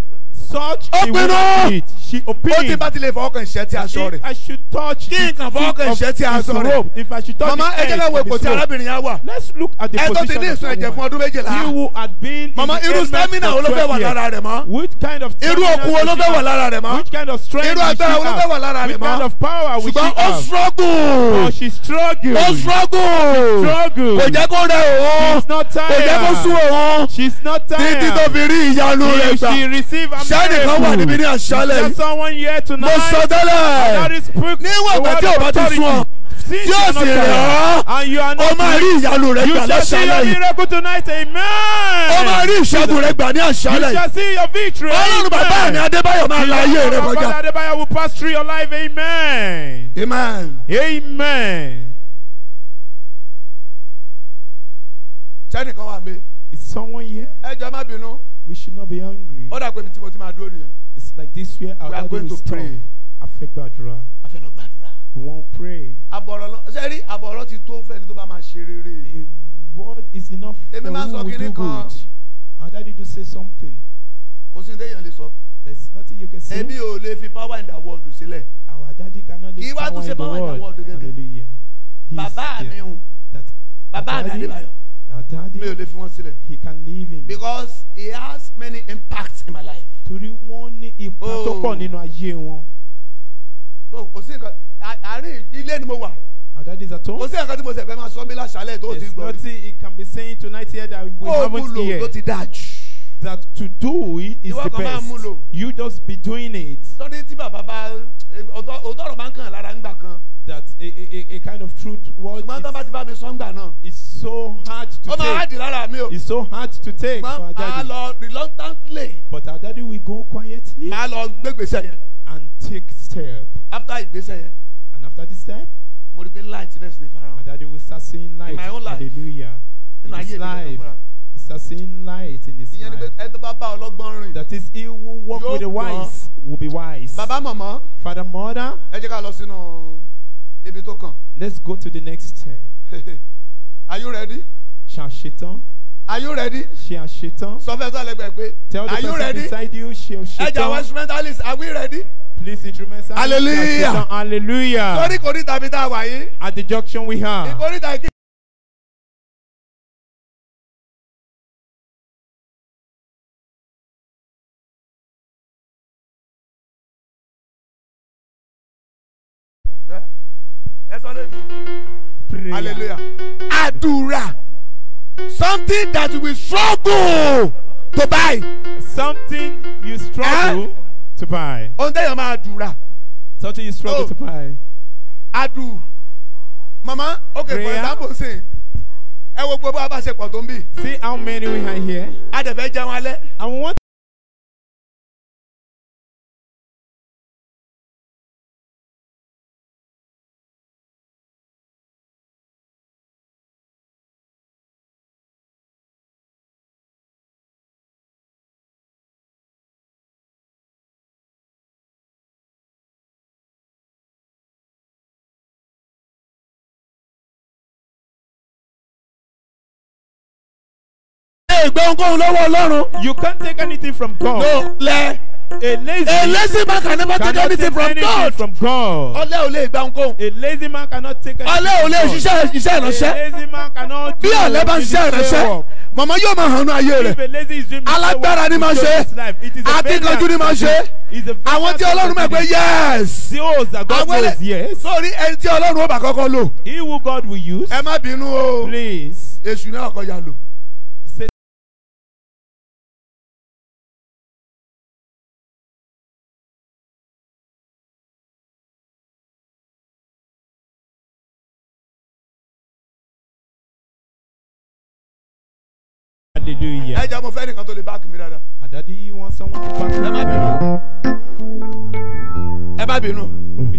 Such Ó a woman did. She ó ti bá ti lè fọwọ́ kan ìṣẹ́ tí aṣọ If rẹ̀. I should touch the feet of his robe, if I should touch mama ẹ the jẹ́ ká wo of ipò his tí robe, arábìnrin yẹn wà. let's look at the ẹ tó ti position ní of ìsun ẹ̀jẹ̀ fún woman. ọdún méjìlá. He who had been mama in the irú ailment stamina wo for ló fẹ́ 12 wà years. lára rẹ̀ mọ́. Which kind of irú stamina okun wo does ló she fẹ́ wà have? lára rẹ̀ mọ́. Which kind of strength irú she agbára wo ló fẹ́ wà have? lára rẹ̀ Which kind mọ́. of power will she ṣùgbọ́n ó have? struggle. Oh, she struggled. ó struggle. Struggle. kò jẹ́ kó rẹ̀ òun. She's not kò jẹ́ kó sún tired. òun. She's not títí tó tired. fi rí ìyanu rẹ̀ She, gbà. she received a Ṣáàdì kan wà níbi ní àṣálẹ̀ yìí. mo sọ tẹ́lẹ̀. níwọ̀n tí of bá ti sún ọ. Tí not sì rẹ̀ ọ́. not máa rí ìyanu rẹ̀ you gbà your yìí. miracle tonight. Amen. ó máa rí ìṣẹ́gun rẹ̀ gbà ní àṣálẹ̀ yìí. shall see your victory. ọlọ́run bàbá mi adébáyọ̀ máa la ayé rẹ̀ kọjá. Amen. amen. Sẹ́nìkan wà mí. Is someone here? ẹ jọ má bínú. We should not be hungry. Ó dà pé ibi tí mo ti máa dúró nìyẹn. It's like this way our We are going to pray. A fẹ́ gbàdúrà. a fẹ́ lọ gbàdúrà. We won't pray. àbọ̀rọ̀ lọ ṣe rí àbọ̀rọ̀ ti tó fẹ́ni tó bá máa ṣe rere. A word is enough for who will do good. Our daddy do say something. kò sí ní téèyàn lè sọ. There's nothing you can say. èmi ò lè fi power in the world sílẹ̀. Our daddy cannot tún power in the world. Hallelujah. Bàbá mi hùn. Bàbá mi adébáyọ̀. Our daddy, mi ò lè fi wọ́n sílẹ̀. he can leave him. because he has many impacts in my life. Torí wọ́n ní ipa tó Oh. pọ̀ nínú ayé wọn. no kò sí nǹkan à- àárín ilé ni mo wà. Our daddy is at kò home. sí nǹkan tí mo sẹ̀ fẹ́ máa sọ bí láṣálẹ̀ tó ti There's gbọ́ nothing he can be saying tonight here that we kó o mú haven't ló heard. ti dáa jù. That to do it is the best. You just be doing it. kan. That a, a, a- kind of truth word is, is so hard to take. It's so hard to take for our daddy. But our daddy will go quietly and take step. after And after this step, our daddy will start seeing light. my own life. Hallelujah. In his life, seeing light in his ìyẹn ni pé life. ẹ tó bá bá ọlọ́gbọ́n rìn. That is, he who walk with the wise will be wise. bàbá mọ̀mọ́ Father, mother, ẹ jẹ́ ká lọ sínú ibi tó kàn. let's go to the next step. are you ready? Are you ready? Sọ fẹ́ pé Tell the are you person ready? beside you, ẹ àwọn instrumentalist are we ready? Please instrument sound. Hallelujah. Hallelujah. sórí kò ní tàbí tá a wà yìí. At the junction we have. kí. Àdúrà something that we struggle to buy. Something you struggle to buy. ohun tẹ́yàn máa dùrà. Something you struggle Oh. to buy. adu mama okay for Prayer. example sin ẹ wo gbogbo abáṣepọ̀ tó ń bì See how many we have here. a dẹ̀ fẹ́ jẹun alẹ́ And we want lè gbé ohunkóhun lọ́wọ́ ọlọ́run. You can't take anything from God. no lẹ. A lazy, a lazy man can never take anything from anything God. from God. ọlẹ́ ò lè gba ohunkóhun. A lazy man cannot take anything ọlẹ́ ò from lè God. ṣiṣẹ́ iṣẹ́ A ìránṣẹ́. lazy man cannot bí do ọ̀lẹ́ bá ṣiṣẹ́ ìránṣẹ́ màmá yóò máa hàn ní ayé rẹ̀. A alágbára ni máa ṣe a akíkanjú ni máa ṣe a àwọn tí ọlọ́run mọ̀ pé yes. Those that God knows, yes. sórí ẹni tí ọlọ́run ó bá kọ́kọ́ lò. He who God will use, ẹ má bínú o please. èṣù náà kọjá lò. Hallelujah. ẹ jẹ́ mo fẹ́ nìkan tó lè báàkì mi dáadáa. And Daddy, want someone to back ẹ má bínú.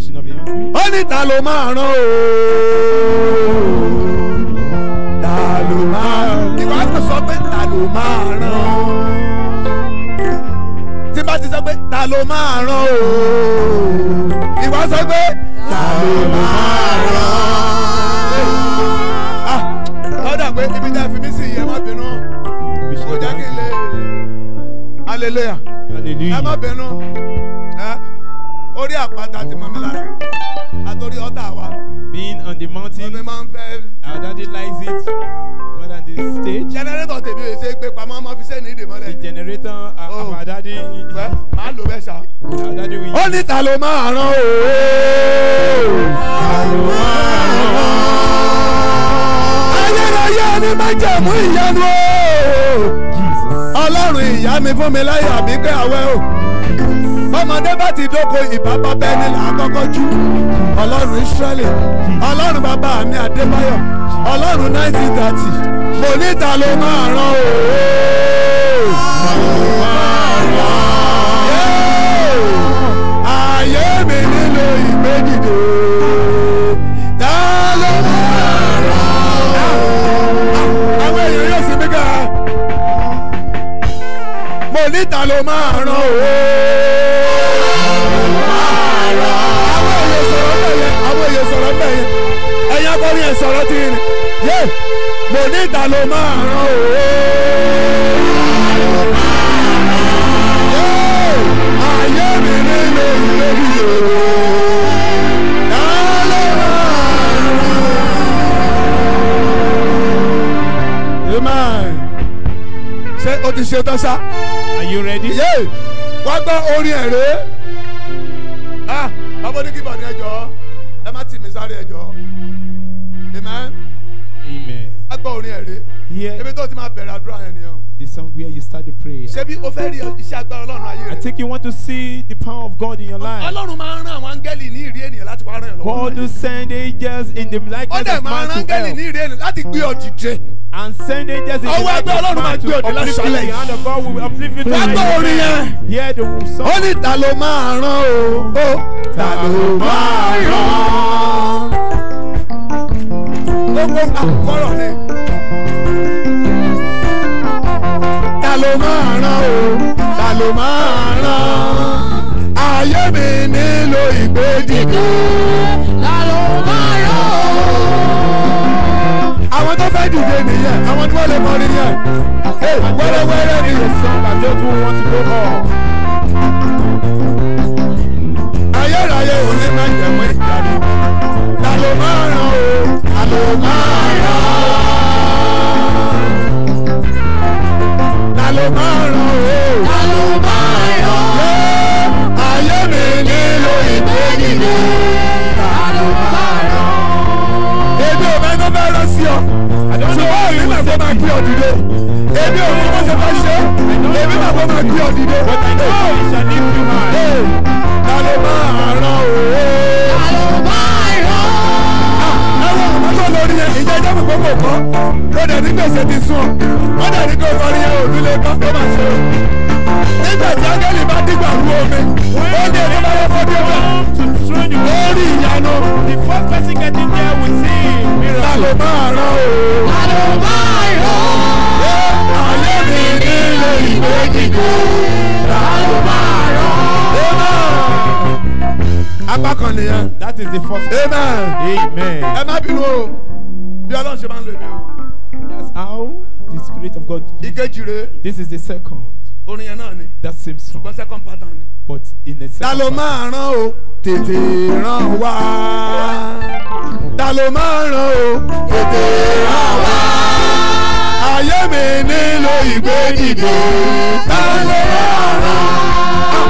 ẹ má bínú. Ó ní ta ló máa rán o. ta ló máa rán. ìwà kan sọ pé ta ló máa rán. tí bá ti sọ pé ta ló máa rán o. ìwà sọ pé ta ló máa rán. ah hallelujah. Ẹ má bínú. Orí àpáta ti mọ mi lára. Àtòrí ọ̀tá wa. Being on the mountain, omi máa ń fẹ́. Our daddy likes it. More than the stage. jẹnẹrétọ̀ tèmi ò ṣe é gbé pamọ́ ọmọ fi sẹ́ni ìdè The mọ́lẹ̀ generator uh, Oh. our daddy, fẹ́ máa lò bẹ́ẹ̀ ṣá. our daddy will ó ní ta ló máa rán o. ayérayé ni máa jẹ̀mú ìyanu o. ọlọ́run ìyá mi fún mi láyé àbíkẹ́ àwẹ̀ o. bọ́mọdé bá ti dóko ìbábá bẹ́ẹ̀ ni là á kọ́kọ́ jú. ọlọ́run israẹli ọlọ́run bàbá mi adébáyọ̀ ọlọ́run nineteen thirty mo ní ta ló máa rán o. Ayé mi nílò ìgbédìde ta ló máa mo ní ta ló máa rán o. àwọn èèyàn sọ̀rọ̀ bẹ́ẹ̀ yẹn àwọn èèyàn sọ̀rọ̀ bẹ́ẹ̀ yẹn ẹ̀yin akọrin ẹ̀ sọ̀rọ̀ tí ni yé mo ní ta ló máa o. Yé! ayé mi nílò rán o. amen ṣé o ti ṣe tán you ready? yé! Wá gbọ́ orin ẹ̀ rèé. Ah ní kíbọ̀ ní ẹjọ́ ẹ má tì mí sáré ẹjọ́ amen. Amen. wá gbọ́ orin ẹ̀ rèé. Ebi tó ti máa bẹ̀rẹ̀ àdúrà yẹn nìyẹn the song where you start the prayer. ṣé bí o fẹ́ rí iṣẹ́ agbára ọlọ́run ayé I think you want to see the power of God in your life. ọlọ́run máa ń rán àwọn áńgẹ́lì ní ìrí ènìyàn láti wá ràn yàn lọ́wọ́ God will send angels in the ó likeness dẹ̀ of máa man rán to áńgẹ́lì ní help. ìrí ènìyàn láti gbé ọ dìde And send angels in the likeness of man to uplift you. The yìí. hand of God will uplift you. wá gbọ́ orin yẹn Hear the ó song. ní ta ló máa rán o ó ta ló máa rán gbogbo àkọ́rọ̀ ni ta ló máa rán o? Ta ló máa rán? Ayé mi nílò ìgbédìde. Ta ló máa rán o. àwọn tó fẹ́ dìde nìyẹn àwọn tí wọ́n lè mọ nìyẹn. Wẹ́rẹ́wẹ́rẹ́ ni that those who want to go up. ayérayé òní máa jẹ̀mú ìjáde ta ló máa rán o? Ta ló máa rán? ta ló máa rán o ta ló máa rán ayé mi nílò ìgbédìde ta ló máa rán. èmi ò mẹ́nu fẹ́ rán sí ọ ṣùgbọ́n èmi máa fẹ́ máa gbé ọ dìde èmi ò mọ bó ṣe fẹ́ ṣe èmi máa fẹ́ máa gbé ọ dìde. Ta ló máa rán o. ta ló máa rán. ẹwọ ọmọ tó lórí yẹn ìjẹ́ ìjẹ́ mi gbogbo kọ́ ó dẹ̀ ní gbèsè ti sùn ó dẹ̀ ní kó kọrin yẹn òdúlé ó máa ṣe o. nígbà tí ángẹ́lì bá dígbà rú omi ó dé tó bá yẹ fọ́ dé bá To throw the lórí ìyanu The first person getting there will see ta ló miracle. máa rán o. ta ló máa rán. ayé mi nílò ìwé gígùn ta ló máa rán. apá kan nìyẹn. That is the first. amen. Amen. ẹ má bínú o bí ọlọ́run ṣe máa ń lo èmi o. How The Spirit of God. ìkejì rèé This is the second. orin yẹn náà ni That same song. ṣùgbọ́n second pattern ni. But in a ta second. ló pattern. máa rán o tètè rán wá ta ló máa rán o tètè rán wá ayé mi nílò ìgbédìde ta ló máa rán. ta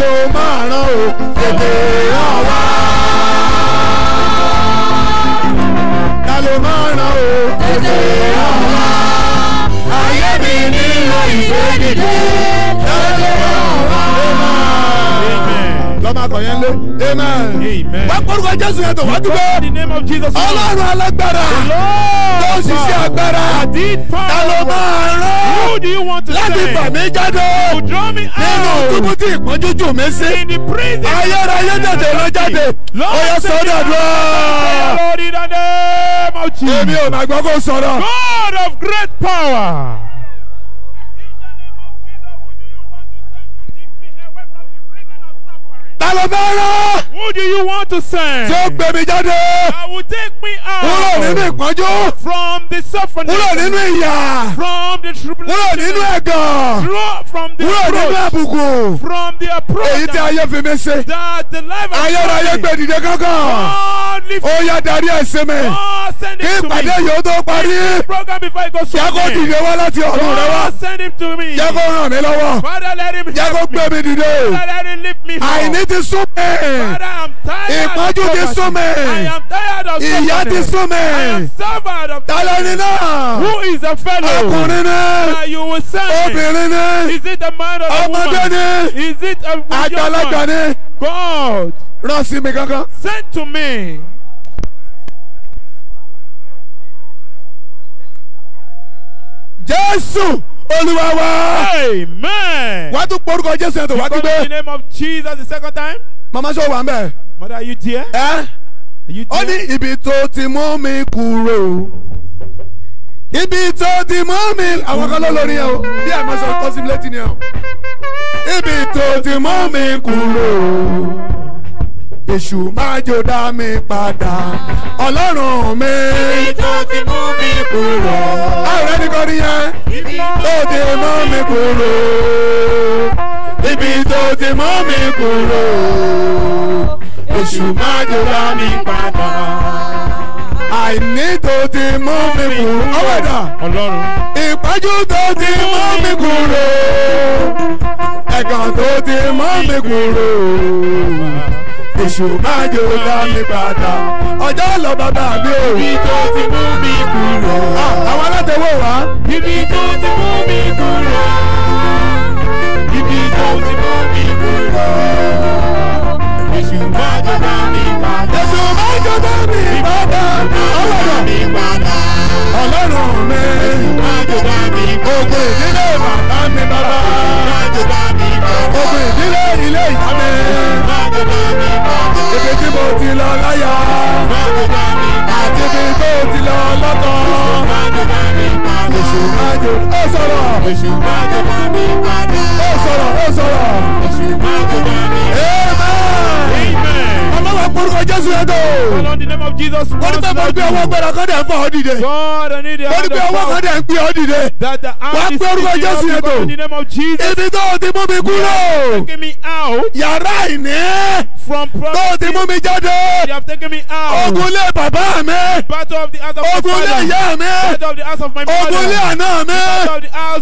ló máa rán o tètè rán wá. ta ló máa rán o tètè rán wá. ayé mi nílò ìgbédìde ta ló rán wá. Lọ́mọ akọ̀yẹ́ lé amen. Wá kórúkọ jésù yẹn tó wá In dúpẹ́. the name of Jesus. ọlọ́run alágbára ṣiṣẹ́ agbára. Ta ló máa rán? láti fà mí jáde. Nínú túbú tí ìpọ́njú jù mí sí. Ayérayé tètè lọ jáde. Ó yẹ sọ́dọ̀ of èmi ò máa gbọ́ kó sọ̀rọ̀. God of great power. Ta ló fẹ́ rán Who do you want to send? tí ó gbé mi jáde. I will take me kúrò nínú out ìpọ́njú. From the suffering, kúrò nínú ìyà. From the kúrò tribulation, nínú ẹ̀gàn. Draw from the kúrò nínú approach, àbùkù. From the èyí approach tí ayé fi mi ṣe. that the life of ayérayé gbé dìde kankan God lift ó yá darí ẹ̀sìn mi. God send kí it to ìpàdé me. yòó tó parí. Program before it goes jẹ́ kó to dìde wá láti ọ̀run rẹ wá. God send him to me. kó ràn mí lọ́wọ́. Father, let him help me. gbé mi dìde. Father, let him lift me àìní ti sún mi. Ìpọ́njú ti sún mi. I am tired of ìyà ti sún mi. I am suffered of tálẹ́ni náà? Who is the fellow? Ọkùnrin send? obìnrin a ọmọdé woman? ní Is it a àgbàlagbà? God, rán sí mi kankan. send to me. jésù olúwa wa. Amen. wàá tún porúkọ jésù yẹn tó wá Call in the gbígbé name of Jesus the second time. mama sọ wà ń bẹ̀ Mother, are you there? ẹ́? Are you ó ní ibi tó ti mú mi kúrò. Ibi tó ti mú mi àwọn kan ló lórí yẹn o. Bí àmọ́ sọ kọ́ sí mi létí ni o. Ibi tó ti mú mi kúrò èṣù máa jò dá mi padà ọlọ́run mi. ibi tó ti mú mi kúrò. ààrẹ ní kọ́ni yẹn. ibi tó ti mú mi kúrò. ibi tó ti mú mi kúrò. èṣù máa jò dá mi padà. àìní tó ti mú mi kúrò. ọwọ́ ẹ̀dá Ọlọ́run. ìpájú tó ti mú mi kúrò ẹ̀gàn tó ti mú mi kúrò èṣù máa jò dá mi padà ọjọ́ lọ bàbá mi ò. ibi tó ti mú mi kúrò. àwọn alátẹ̀wọ̀ wá. ibi tó ti mú mi kúrò. ibi tó ti mú mi kúrò. èṣù máa jò dá mi padà. èṣù máa jò dá mi padà. ọlọ́run ọlọ́run mi. ogun ìdílé bàbá mi bàbá. Ogun ìdílé ilé mi. ibi tí mo ti lọ láyà. àti ibi tó ti lọ lọ́kọ̀. èṣù máa jò ó sọ̀rọ̀. ó sọ̀rọ̀ ó sọ̀rọ̀. Gbórúkọ jésù yẹn tó. Call on the name of Jesus wọ́n ní pé mo gbé ọwọ́ gbẹ́rẹ́ kan dẹ̀ ń fọ́ ọ dìde. God, I need the wọ́n ní pé ọwọ́ kan dẹ̀ ń gbé ọ dìde. That the Wàá pé orúkọ Jésù yẹn tó. because in the name of Jesus. ibi tó o ti mú mi kúrò. Taking me out yàrá ìní. from tó o ti mú mi jáde. They have taken me out. ogun lé bàbá mi. Battle of the house of my ogun lé ìyá mi. Battle of the house of my ogun lé àná mi.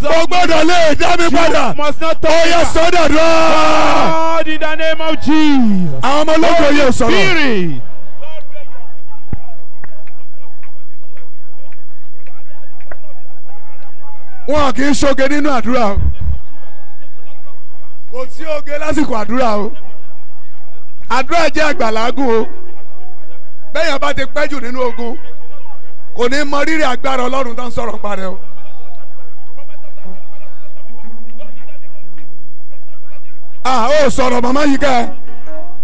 The o gbọ́dọ̀ lè dá mi padà. You must not ó yẹ sọ́dọ̀ dùn. God, in the name of Jesus. àwọn ọmọ ológo yóò sọ̀rọ̀. Spirit. wọn kì í ṣoge nínú àdúrà. kò sí oge lásìkò àdúrà o àdúrà jẹ́ àgbàlágùn o bẹ́ẹ̀ bá ti pẹ́ jù nínú ogun kò ní mọ rírì agbára ọlọ́run tó ń sọ̀rọ̀ parẹ́ o. a ó sọ̀rọ̀ màmá yìí kẹ́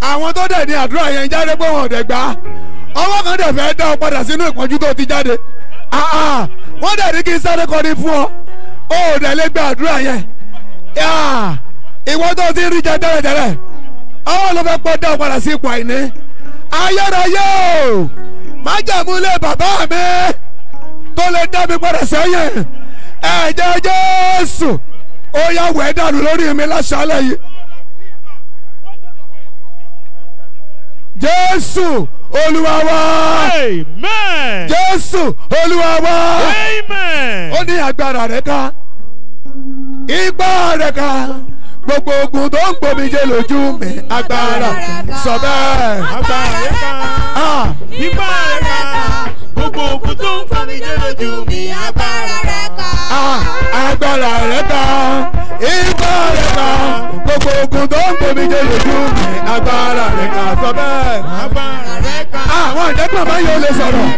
àwọn tó dẹ̀ ní àdúrà yẹn jáde pé wọn ò dẹ̀ gbà ọwọ́ kan dẹ̀ fẹ́ dá ọ padà sínú ìpọ́njú tó ti jáde. Wọ́n dẹ̀ ní kí n sáré kọrin fún ọ. Ó ò dẹ̀ lé gbé àdúrà yẹn. Ìwọ tó ti rí jẹ tẹ́lẹ̀tẹ́lẹ̀ ọwọ́ ló fẹ́ pọ́ dá ọ padà sí ipò àìní. Ayérayé o májàmúlé bàbá mi tó lè dá mi padà sẹ́yìn. Ẹ̀jẹ̀ jésù ó yá wẹ̀ dànù lórí mi láṣálẹ̀ yìí jésù olúwa wa Amen. jésù olúwa wa Amen. ó ní agbára rẹ̀ ká ipá rẹ̀ ká gbogbo ogun tó ń gbomijé lójú mi agbára sọ bẹ́ẹ̀. Agbára rẹ̀ ká. Ah, Ipá rẹ̀ ká. Gbogbo òkú tó ń fọ́ mi lójú mi. Agbára rẹ̀ ká. ah, agbára rẹ̀ ká ipá rẹ̀ ká gbogbo ogun tó ń gbomijé lójú mi agbára rẹ̀ ká sọ bẹ́ẹ̀. Agbára rẹ̀ ká. àwọn ìdẹ́gbọ̀n máa yóò lè sọ̀rọ̀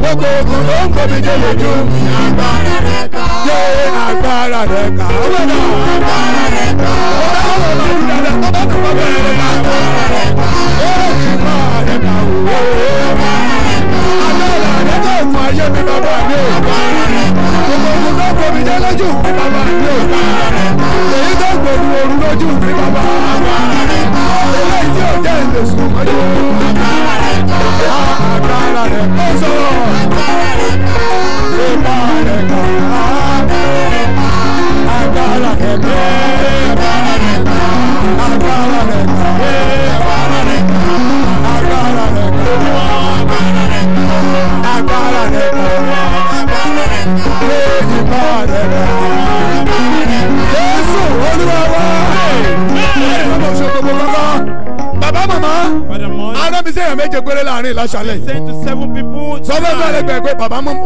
gbogbo ogun tó ń gbomijé lójú mi agbára rẹ̀ ká yé agbára rẹ̀ ká agbára rẹ̀ ká wọ̀ lọ́dún dáadáa ó bá tó bá bẹ̀rẹ̀ rẹ̀ ká agbára rẹ̀ ká ó ìgbà rẹ̀ ká wò ó ayé mi bàbá mi ò gbogbo ogun tó ń gbomijé lójú mi bàbá mi ò èyí tó ń gbòòrò òru lójú mi bàbá eléyìí tí ò jẹ́ ìlẹ̀sùn mọ́jú agbára rẹ̀ kó sọ̀rọ̀ ipa rẹ̀ kọ́ agbára rẹ̀ kọ́ agbára rẹ̀ kọ́ agbára rẹ̀ kọ́ agbára rẹ̀ kọ́ kọ́ ipa rẹ̀ Jésù Olúwa gbogbo kankan bàbá màmá méje péré láàárín ìlàṣàlẹ̀ ẹlẹgbẹ́ pé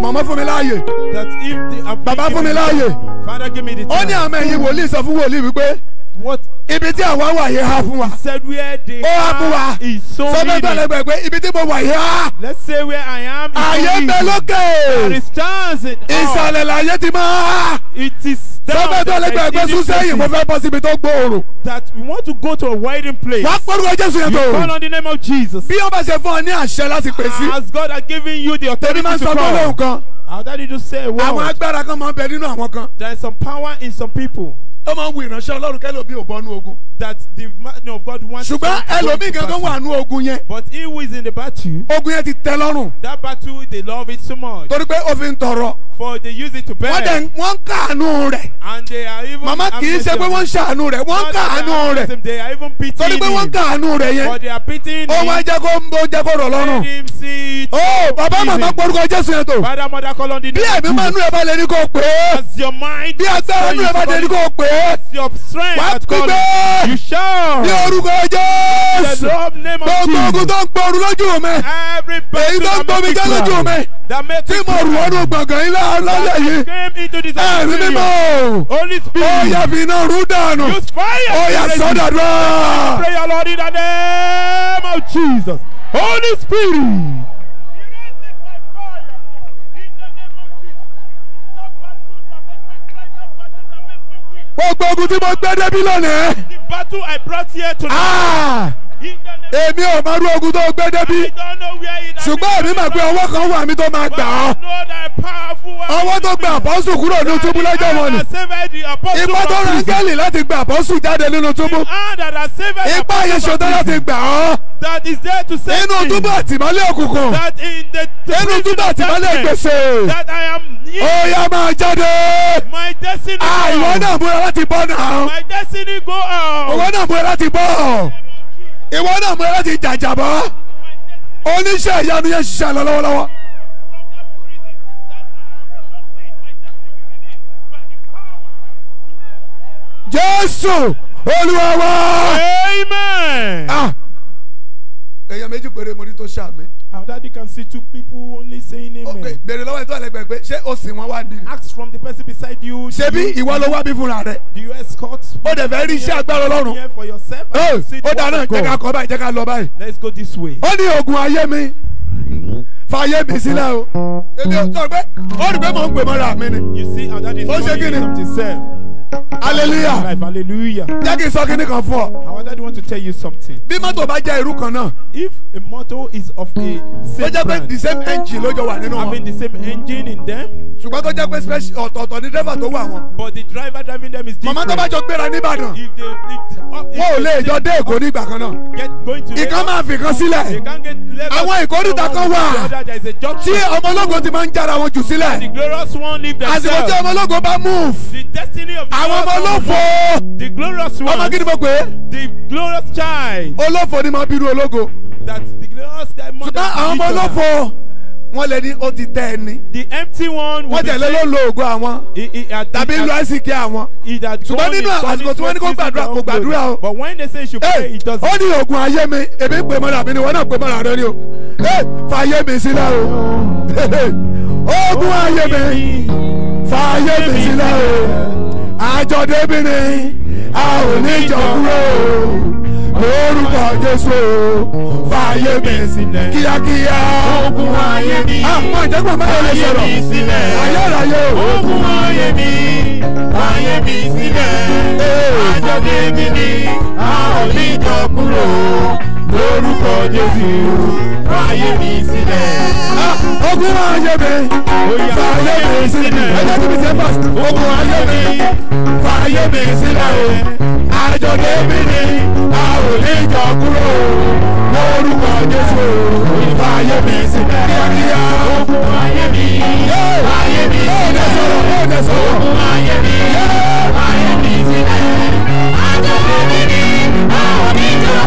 màmá fún mi láàyè. Fún mi láàyè the ó ní àmọ́ ẹ̀yin wòlíì sọ fún wòlíì wípé ibi tí àwa wà yìí há fún wa. Ó há fún wa. sọ́fẹ́ tó ẹlẹgbẹ́ pé ibi tí mo wà yìí há Let's say where I am is àyè bẹ lókè. Ìsàlẹ̀ làyè ti máa há It is down sọ́fẹ́ tó pé see sún sẹ́yìn mo fẹ́ bọ́ síbi tó gbòòrò. That we want to go to a widen place. wàá pọ́nrọ́ Jésù yẹn You tó. call on the name of Jesus. bí wọ́n bá ṣe fún ọ ní àṣẹ láti pè sí As God has given you the authority máa ń to sọ gbólóhùn call. kan. How did you just say a àwọn agbára kan máa ń bẹ nínú àwọn kan. There is some power in some people ó máa ń wu ìránṣẹ́ ọlọ́run kẹ́lòmí ò bọ́nú ogun that the man of God wants ṣùgbọ́n to go ẹlòmíì gangan wà nú ogun yẹn But he who is in the battle, ogun yẹn ti tẹ́ lọ́rùn that battle, they love it so much. torí pé ó fi ń tọrọ For they use it to wọ́n dẹ̀ bear. ń- wọ́n ń káàánú rẹ̀ And they are even. màmá kì í ṣe pé wọ́n ń ṣàánú rẹ̀ wọ́n ń káàánú rẹ̀ They are even torí pitying pé wọ́n ń him. káàánú rẹ̀ yẹn But they are pitying ó wá him. jẹ́ kó ó jẹ́ kó rọ̀ lọ́rùn Let him see it. ó bàbá easy. màmá porúkọ Jésù yẹn tó Father, mother, call on the bí name ẹ̀mí of máa nú Jesus. ẹ̀ bá lè ní kó pè é As your mind. bí agbára nú ẹ̀ bá lè ní kó pè As your strength. called kígbe you. Shall. ní orúkọ The Jésù gbogbo ogun tó ń gbòòrú lójú mi èyí tó ń gbomi jẹ́ me lójú mi tí mo rù wọnú gbọ̀ngàn lá- lálẹ́ yìí ẹ̀rí mímọ́ Holy ó Spirit. yẹ fi iná rú dànù ó yẹ sọ́dọ̀ dúró. Pray, your Lord, in the name of Jesus. Holy Spirit. Gbogbo ogun tí mo gbé débi lónìí. The battle I brought here tonight. Ah! Èmi ò máa rú ogun tó gbé it ṣùgbọ́n èmi mọ̀ pé ọwọ́ kan wà mí tó máa gbà ọ́ ọwọ́ tó gba àpọ́sù kúrò ní túbú lọ́jọ́ wọn ni. ipá tó rán áńgẹ́lì láti gba àpọ́sù jáde nínú túbú. ipá yẹn ṣetán láti gbà ọ́ inú túbú àtìmọ́lé òkùnkùn. Inú túbú darkness, gbèsè ó yá máa jáde. Destiny Ah, náà múra láti bọ́ náà. Out náà múra láti bọ́ ìwọ náà múra láti jàjàbọ́ oníṣẹ́ ìyanu yẹn ṣiṣẹ́ lọ lọ́wọ́lọ́wọ́. jésù olúwa wa. amen Ah. èèyàn méjì péré mo rí tó ṣàmì. Our daddy can see two people only saying amen. béèrè lọ́wọ́ ètò àlẹ́gbẹ̀ẹ́ pé ṣé o sì wọ́n wá ní. Ask from the person beside you. ṣebí you- ìwọ ló wá bí fúnra rẹ̀. Do you escort? ó dẹ̀ fẹ́ rí iṣẹ́ agbára ọlọ́run. Here for yourself. the ó dáná jẹ́ ká kọ́ báyìí jẹ́ ká lọ báyìí. Let's go this way. ó ní oògùn ayé mi fàyè mi sílẹ̀ o. èmi ò sọ pé ó rí pé mò ń pè mọ́ra mi ni. You see, our daddy is Ó ṣe calling kí ni? Hallelujah. Life, hallelujah. jẹ́ kí n sọ kíní kan fún ọ. Our daddy want to tell you something. bí mọ́tò bá jẹ́ irú kan náà If a motor is of a tó same jẹ́ pé brand, the same engine ló jọ wà nínú wọn. having the same engine in them, ṣùgbọ́n tó jẹ́ pé special ọ̀tọ̀ọ̀tọ̀ ní driver tó wà wọn. but the driver driving them is different. màmá tó bá jọ gbéra nìbàdàn If they, if, wọn ò lè they jọ dé èkó nígbà kan náà. get going to ìkan máa fi kan they sílẹ̀ can't get. Àwọn ìkóríta kan wà. Tí junction. ọmọ ológo ti máa ń jára wọn jù sílẹ̀. àsìkò tí themselves. ọmọ ológo bá move àwọn ọmọ glorious olófo one. The glorious ọmọ one. kí ni mo pè é The glorious child. olófo ni máa bírú ológo ṣùgbọ́n àwọn ọmọ each other. olófo wọn lè ní ó ti tẹ́ ẹ ní The empty one. will wọ́n be tẹ̀lé ló saying- lo ògo àwọn had- tàbí lu had- àìsíkí àwọn. Ṣùgbọ́n nínú àsìkò tí wọ́n ní kó gbàdúrà, kò gbàdúrà o. But when they say he should pray, Hey, he doesn't. ó ní oògùn ayé mi èmi pè mọ́ra mi ni wọ́n náà pè mọ́ra rẹ ni o fàyè mi sílẹ̀ o oògùn ayé mi fàyè mi sílẹ̀ o àjọ débi ni a ò ní jọ kúrò lórúkọ Jésù o fàyè mi sílẹ̀ kíákíá Ogun ayé mi. àwọn ìjẹ́gbọ̀n mẹ́rin lè Ayé sọ̀rọ̀ mi ayérayé o Ogun ayé mi. Ayé mi sílẹ̀. Àjọ débi ni a ò ní jọ kúrò. Lórúkọ Jésù. Ayé mi sílẹ̀. Ah, ogun ayé mi fàyè mi sílẹ̀ ẹjẹ́ kí mi ṣe fast ogun ayé mi fàyè mi sílẹ̀ o àjọ débi ni a ò ní jọ kúrò lórúkọ Jésù fàyè mi sílẹ̀ kíákíá Ogun ayé mi. Ayé mi dẹ sọ̀rọ̀ Ayé mi. Ayé mi sílẹ̀.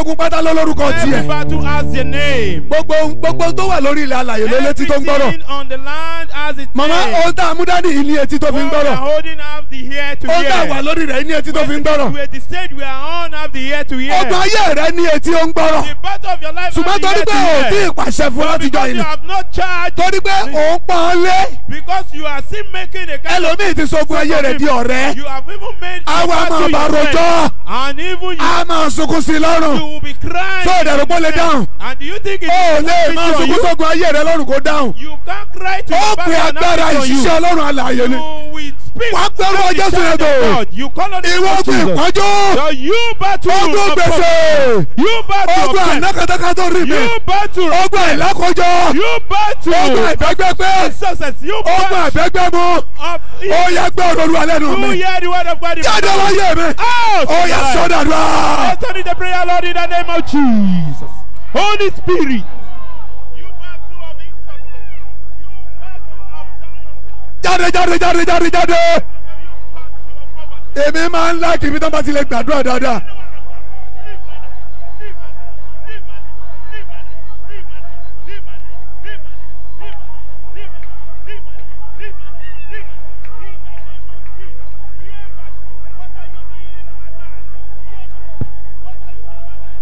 ogun pátá ló lórúkọ Every tiẹ̀. battle has their name. gbogbo gbogbo tó wà lórí ilẹ̀ alàyè ló létí tó ń gbọ́rọ̀. Everything on the land has its màmá name. ohun tá a mú dání yìí ní etí tó fi ń What we gbọ́rọ̀. are holding have the ear to ohun tá a wà hear. lórí rẹ̀ ní etí tó fi ń gbọ́rọ̀. We the stage we are on have the ear to hear. ogun ayé rẹ̀ ní etí ó ń gbọ́rọ̀. The battle of your life ṣùgbọ́n has the torí ear pé to ò tí ì hear. pàṣẹ fún you have not charged, torí pé òun pọ́n lé. because you are still making a kind of ẹlòmíì ti sọ ogun ayé rẹ̀ di ọ̀rẹ́. You have even made àwa máa bá rojọ́. And even you, a máa sunkún sí i you lọ́rùn. Will be crying. So ìdẹ̀rù pọ́ lè dáhùn. And do you think it ó is lè pity máa on sunkún you? sógun ayé rẹ̀ lọ́rùn kó dáhùn. You can't cry to ó your father and agbára not on you. ìṣiṣẹ́ ọlọ́run alààyè ni. You will speak. Pẹ́ to the Jésù child yẹn of tó. God. You call on the name ìwọ of ogun Jesus. ìpọ́njú. So you battle ogun of gbèsè. poverty. You battle ogun of death. ànákàtàkà tó rí mi. You ogun àìlákọjọ. You ogun. You ogun battle àìbẹ́gbẹ́ mu. ó yẹ gbé òdodo alẹ́ nù You mi. jáde wáyé mi. Out. ó yẹ sọ́dọ̀ àdúrà. Let's turn in the prayer, Lord, in the name of Jesus. Holy Spirit. jáde jáde jáde jáde jáde èmi máa ń láìkì ibi tó bá ti lè gbàdúrà dáadáa.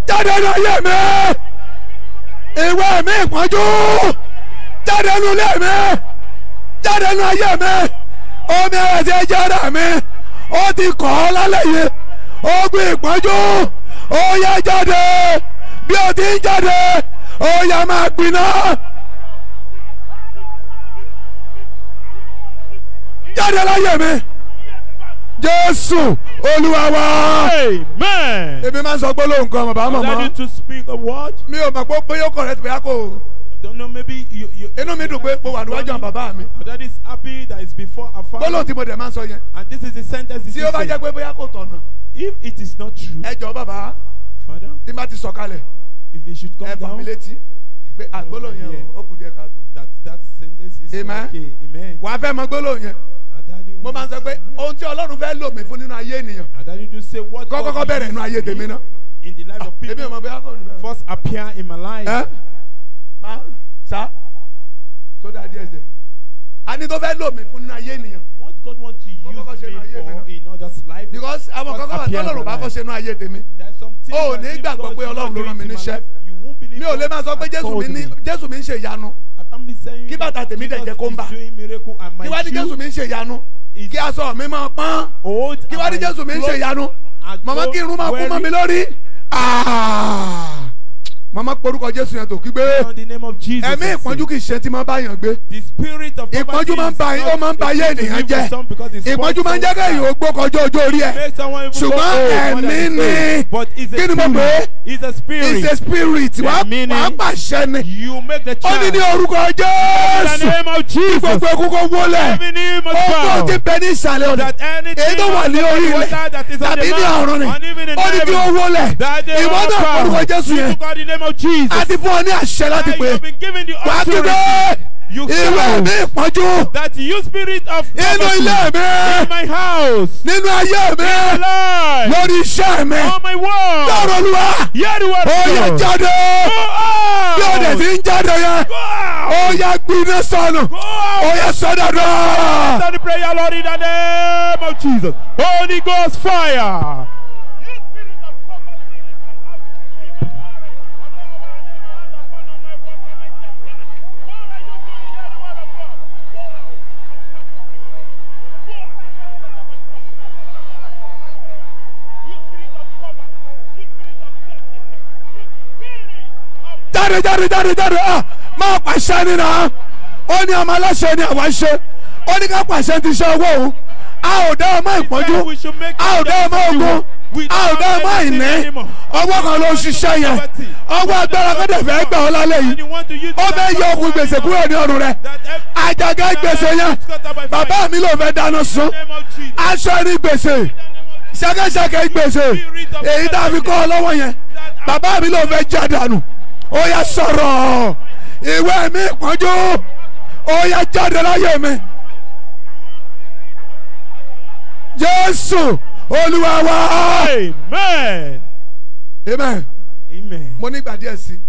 jáde ní ayé mi ìwé mi ìpọ́njú jáde nulẹ̀ mi jáde nínú ayé mi omi ẹ̀rẹ̀ ti jẹ́ ara mi ó ti kọ́ ọ lálẹ́ yìí ogun ìpọ́njú ó yá jáde bí o ti ń jáde ó yá máa gbiná. jáde láyé mi jésù olúwa wa. Amen. èmi máa ń sọ gbólóhùn kan bàbá Allow you màmá to speak a word. mi ò mọ̀ pé bóyá correct bóyá kò Don't know, maybe you. you inú mi dùn pé mo wà níwájú àwọn bàbá mi Our dad is happy that is before our father. gbólóhùn tí mo dẹ̀ máa ń sọ yẹn And this is the sentence he tí ó bá said. jẹ́ pé bóyá kò tọ̀nà If it is not true, ẹ jọ bàbá Father, tí n bá ti sọ̀kalẹ̀ if he should come ẹ fà down, mí létí pé àgbólóhùn yẹn o, kù díẹ̀ káàtó that that sentence is Amen. okay. Amen. wà á fẹ́ mọ gbólóhùn yẹn mo máa ń sọ pé ohun tí ọlọ́run fẹ́ lò mí fún nínú ayé ènìyàn kọ́kọ́kọ́ bẹ̀rẹ̀ nínú ayé tèmi náà in the life of èmi ò people mọ̀ bóyá kò rí bẹ́ẹ̀. first appear in my life. ẹ máa sá sódà díẹ̀ sẹ̀ a ní tó fẹ́ lò mí fún nínú ayé ènìyàn. What God wants to use me for in others' life. because àwọn kọ́kọ́ wà tọ́lọ́run bá kọ́ nínú ayé tèmi. O ò ní gbàgbọ́ pé Ọlọ́run ló rán mi níṣẹ́. mi ò lè máa sọ pé jésù mi ní jésù mi ń ṣe ìyanu. Kí bàtà tèmi dẹ̀ jẹ́ kó ń bà. kí wá ní jésù mi ń ṣe ìyanu? kí aṣọ mi máa pọ́n. kí wá ní jésù mi ń ṣe ìyanu? Màmá kí irun máa kú mọ́ mi lórí Màmá porúkọ jésù yẹn tó kí gbé In the name of Jesus. ẹ̀mí ìpọ́njú kì í ṣe tí máa bá yàn gbé. The spirit of ìpọ́njú máa ń is ba ó máa ń ba ayé ènìyàn jẹ́. ìpọ́njú máa ń jẹ́ kéèyàn ó gbó kọjá ojú orí ẹ̀. Ṣùgbọ́n ẹ̀mí is ni. kí ni mo pè é? Spirit. It's a spirit. ni. wàá pàṣẹ ni. ó ní ní orúkọ jésù. gbogbo ẹkú kó wọlé ó bow. ti bẹ ní ìsàlẹ̀ anything èyí tó wà ní orí ilẹ̀ is tàbí ní ọ̀run ni. Ó ní kí ó wọlé that they ìwọ all náà orúkọ jésù yẹn out of Jesus. a ti fún ọ ní àṣẹ láti pè wàá You ìwé mi ìpọ́njú That you spirit of inú poverty ilé mi in my house, nínú ayé mi life, lórí iṣẹ́ mi on my wall. lọ́rọ̀ olúwa Hear the word ó yẹ God. jáde Go bí ó dẹ̀ out. ti ń jáde yẹn Go ó out. yẹ gbiná sọnù Go ó out. yẹ sọdọdọ. Answer the prayer, Lord, in the name of Jesus. Holy Ghost fire. Jáde jáde jáde jáde. Ah máa pàṣẹ nínú ah ó ní ọmọ aláṣẹ ni àwa ṣe. Ó ní ká pàṣẹ ti ṣe owó òun a ò dá ọmọ ìpọ́njú. A ò dá ọmọ ogun. a ò dá ọmọ ìní. ọwọ́ kan ló ń ṣiṣẹ́ yẹn. Ọwọ́ agbára kọ́dẹ̀ fẹ́ gbà ọ́ lálẹ́ yìí. ó fẹ́ yọ okùn gbèsè kúrò ní ọrùn rẹ̀. Àjàgà gbèsè yẹn. bàbá mi ló fẹ́ dáná sun. Aṣọ ní gbèsè. Ṣẹkẹṣẹkẹ gbèsè. Èyí tá a fi kọ́ ọ lọ́wọ́ yẹn. bàbá mi ló fẹ́ já dànù ó yá sọ̀rọ̀. Ìwé mi ìpọ́njú ó yá jáde láyé mi. Jésù olúwa wa. Amen. amen. Amen. mo ní ìgbà díẹ̀ sí. I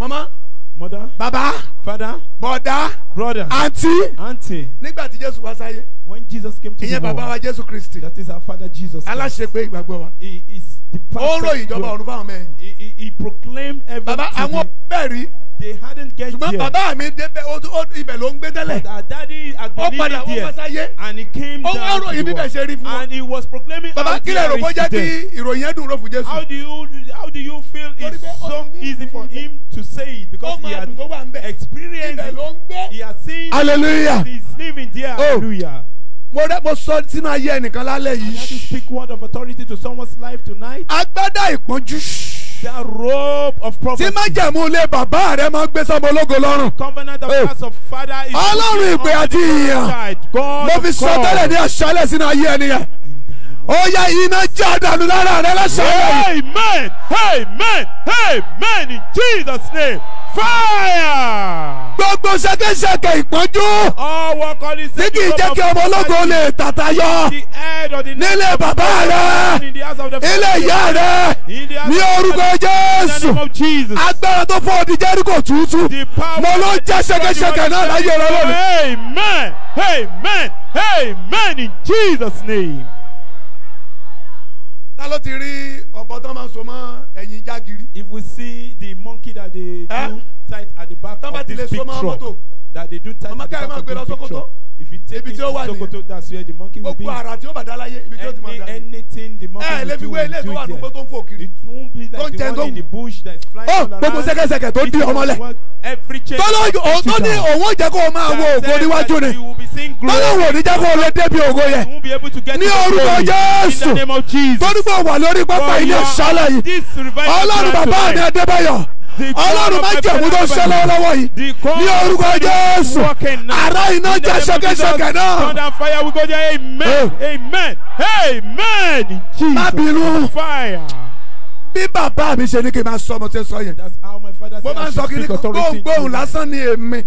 mama. Mother, bàbá father, bọ̀dá. Brother, àǹtí auntie. nígbà tí jésù wá sáyé When Jesus came to ìyẹn the bàbá world, wa jésù kristi that is our father Jesus. Christ. aláṣepé ìgbàgbọ́ wa He is the ó ń ròyìn perfect ìjọba God. ọ̀run fáwọn He, he, he proclaimed bàbá àwọn everything. bẹ́ẹ̀ rí They hadn't get ṣùgbọ́n here. bàbá mi débẹ̀ ó ó ibẹ̀ ló ń gbé tẹ́lẹ̀ our daddy had ó been living ó there. sáyé And he came ó down to ròyìn the world. ṣe rí fún wọn And he was proclaiming bàbá how kílẹ̀ rò dear kó is jẹ́ kí ìròyìn yẹn dùn rò fún How do you how do you feel it's ó so easy for him to say it ó because he had experienced it. He has seen hallelujah he's living there. Oh. Hallelujah. Mo rẹ mo sọ sínú ayé ẹnìkan lálẹ́ Can you yìí speak word of authority to someone's life tonight? agbádá ìpọ́njú That robe of tí prophecy. májẹ̀mú ilé bàbá rẹ máa ń gbé sọmọ ológo lọ́rùn Covenant of house of father is Ọlọ́run ìpè àti the ìyàn. mo fi sọ tẹ́lẹ̀ ní àṣálẹ̀ sínú ayé ẹnìyẹn ó yá iná já dànù lára rẹ lọ́sàn-án yìí. Amen. Amen. Amen. In Jesus' name. Fire. gbogbo ṣẹkẹṣẹkẹ ìpọ́njú All work on this. tí kì í jẹ́ kí ọmọ ológo lè tàtà yọ The the nílé bàbá rẹ the the ilé ìyá rẹ the ní the orúkọ the jésù agbára tó fọ́ di jẹ́ríkò tútù The mo ló jẹ́ ṣẹkẹṣẹkẹ náà láyé rẹ lónìí. Amen. Amen. Amen. In Jesus' name. ta ta ló ti rí ọ̀bọ tó máa ń so mọ́ jágiri. If we see the monkey that they Eh? do tight at the back of this big truck, mọ́tò. that they do tight at the back of this big truck, if you take Ibi it tí to ó wà nìyẹn. Sokoto, that's where the monkey will be. gbogbo àrà tí ó bá dá láyé ibi tí ó ti máa dá. anything the monkey ẹ lè will fi do, wé ilé will tó do wà nígbó tó ń fò kiri. It won't be Tó like the tó one in the bush that is flying Ó, all gbogbo around. sẹ́kẹsẹ̀kẹ̀ tó will ọmọ lẹ̀. tọ́lọ́ tó ní òun jẹ́ kó o máa wo ògo níwájú ni. you will tọ́lọ́ wò ní jẹ́ kó o lè débi ògo You yẹn. Ní orúkọ. Jésù. Jesus. torí pé o wà lórí pápá ilé ìṣálẹ̀ yìí. ọlọ́run bàbá mi adébáyọ̀ ọlọ́run májẹ̀mú tó ṣe lọ́wọ́lọ́wọ́ yìí. ní orúkọ jésù àrá iná jẹ́ ṣẹ̀kẹ̀ṣẹ̀kẹ̀ náà. Amen. Amen. Amen. Má bínú. Bí bàbá mi ṣe ní kí n máa sọ ọmọ tí ń sọ yẹn. Mo máa ń sọ ni gbóhùngbóhùn Jesus. lásán ni èmi.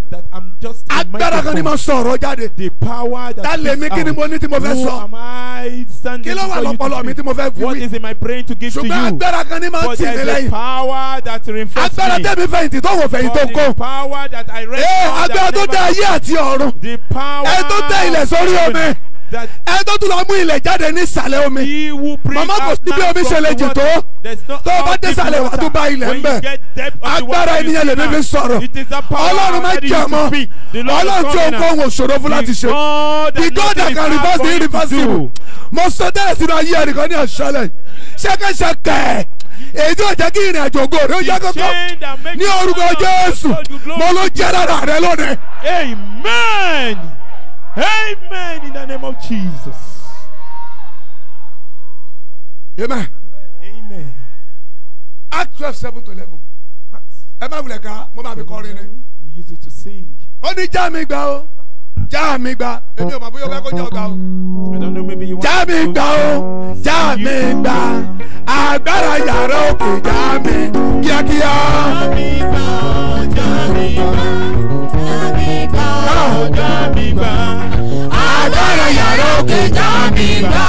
Agbára kan ni mo sọ̀rọ̀ jáde. Ta lè mi kí ni mo ní tí mo fẹ́ sọ? Kí ló wà lọ́pọlọ mi tí mo fẹ́ fi wí? ṣùgbọ́n agbára kan ní máa ń tì mí lẹ́yìn. agbára tẹ́mi fẹ̀yìntì tó wò fẹ̀yìntì tó kó. that agbára tó dá ayé àti ọ̀run. Ẹ tó tẹ ilẹ̀ sórí omi. Ẹ tó tún lọ mú ilẹ̀ jáde ní ìsàlẹ̀ omi. Mama kò sí bí omi ṣe lè jì tó. Tó o bá dé ìsàlẹ̀ wà tó bá ilẹ̀ ń bẹ̀. agbára ènìyàn lè fi sọ̀rọ̀. Ọlọ́run má jẹ́ is mọ́. to speak. The Lord ọlọ́run tí òun kò wò ṣòro fún láti ṣe. The God that can reverse the irreversible. mo sọ tẹ́lẹ̀ sínú ayé ẹnìkan ní àṣálẹ̀ ṣẹ́kẹ́ṣẹkẹ̀ èyí ó jẹ́ kí ìrìn àjò ògo rẹ̀ ó yá kọ́kọ́ ní orúkọ jésù mo ló jẹ́ lára rẹ lónìí. Amen. Amen in the name of Jesus. amen. Amen. act twelve seven to eleven Acts ẹ má wulẹ̀ ká mo máa fi kọrin ni. We use it to sing. ó ní já mi gbà ó já mi gbà èmi ò mọ̀ bóyá ó fẹ́ kó já ọ gbà ó. I don't know, maybe you want já mi to gbà ó já mi gbà agbára yàrá òkè já mi kíákíá. Yàrá òkè já mi gbà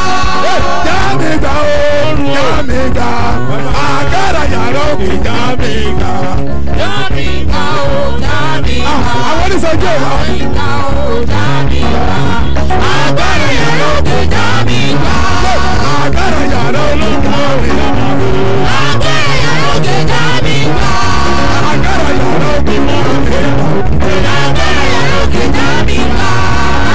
já mi gbà ó já mi gbà yàrá òkè. Já mi gbà. Àwọn oníṣẹ́jú ẹ̀ wá. yàrá òkè já mi gbà agbára yàrá òkè já mi gbà agbára yàrá òkè. Já mi gbà. yàrá òkè. Já mi gbà. láwọn ògùn ìdílé wa. Jésù olúwa wa.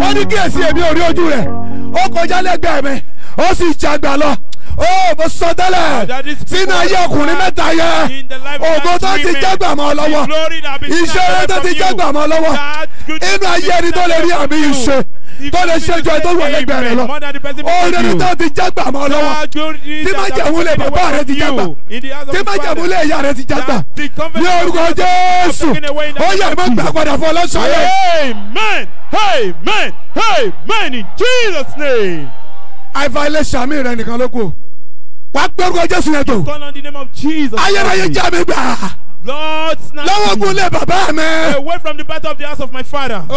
Ó ní kíyèsí èmi ò rí ojú rẹ̀. Ó kọjá lẹ́gbẹ̀ẹ́ mi. Ó sì jagbà lọ. Ó mo sọ tẹ́lẹ̀. Sínú ayé ọkùnrin mẹ́ta yẹn. Ògo tó ti jágbà mọ́ lọ́wọ́. Rẹ̀ tó ti jágbà mọ́ lọ́wọ́. Inú ayé ẹni tó lè rí àmì ìṣe. Tó lè ṣe ẹ tó wà lẹ́gbẹ̀ẹ́ rẹ̀ lọ. Orin tó ti jágbà mọ́ lọ́wọ́. Tí májẹ̀mú lè bàbá rẹ̀ ti jágbà. Tí májẹ̀mú lè ìyá rẹ̀ ti jágbà. Ní orúkọ Jésù. Ó yẹ ìmọ̀ gbà padà fún ọlọ́sàn yẹn. Amen. Amen. In Jesus' name. àìfà ilé sàmì rẹ nìkan ló kù wàá gbé orúkọ jésù yẹn tó Call on the name of Jesus. ayérayé já mi gbà Lord, snatch me away from the battle of the house of my father. Oh.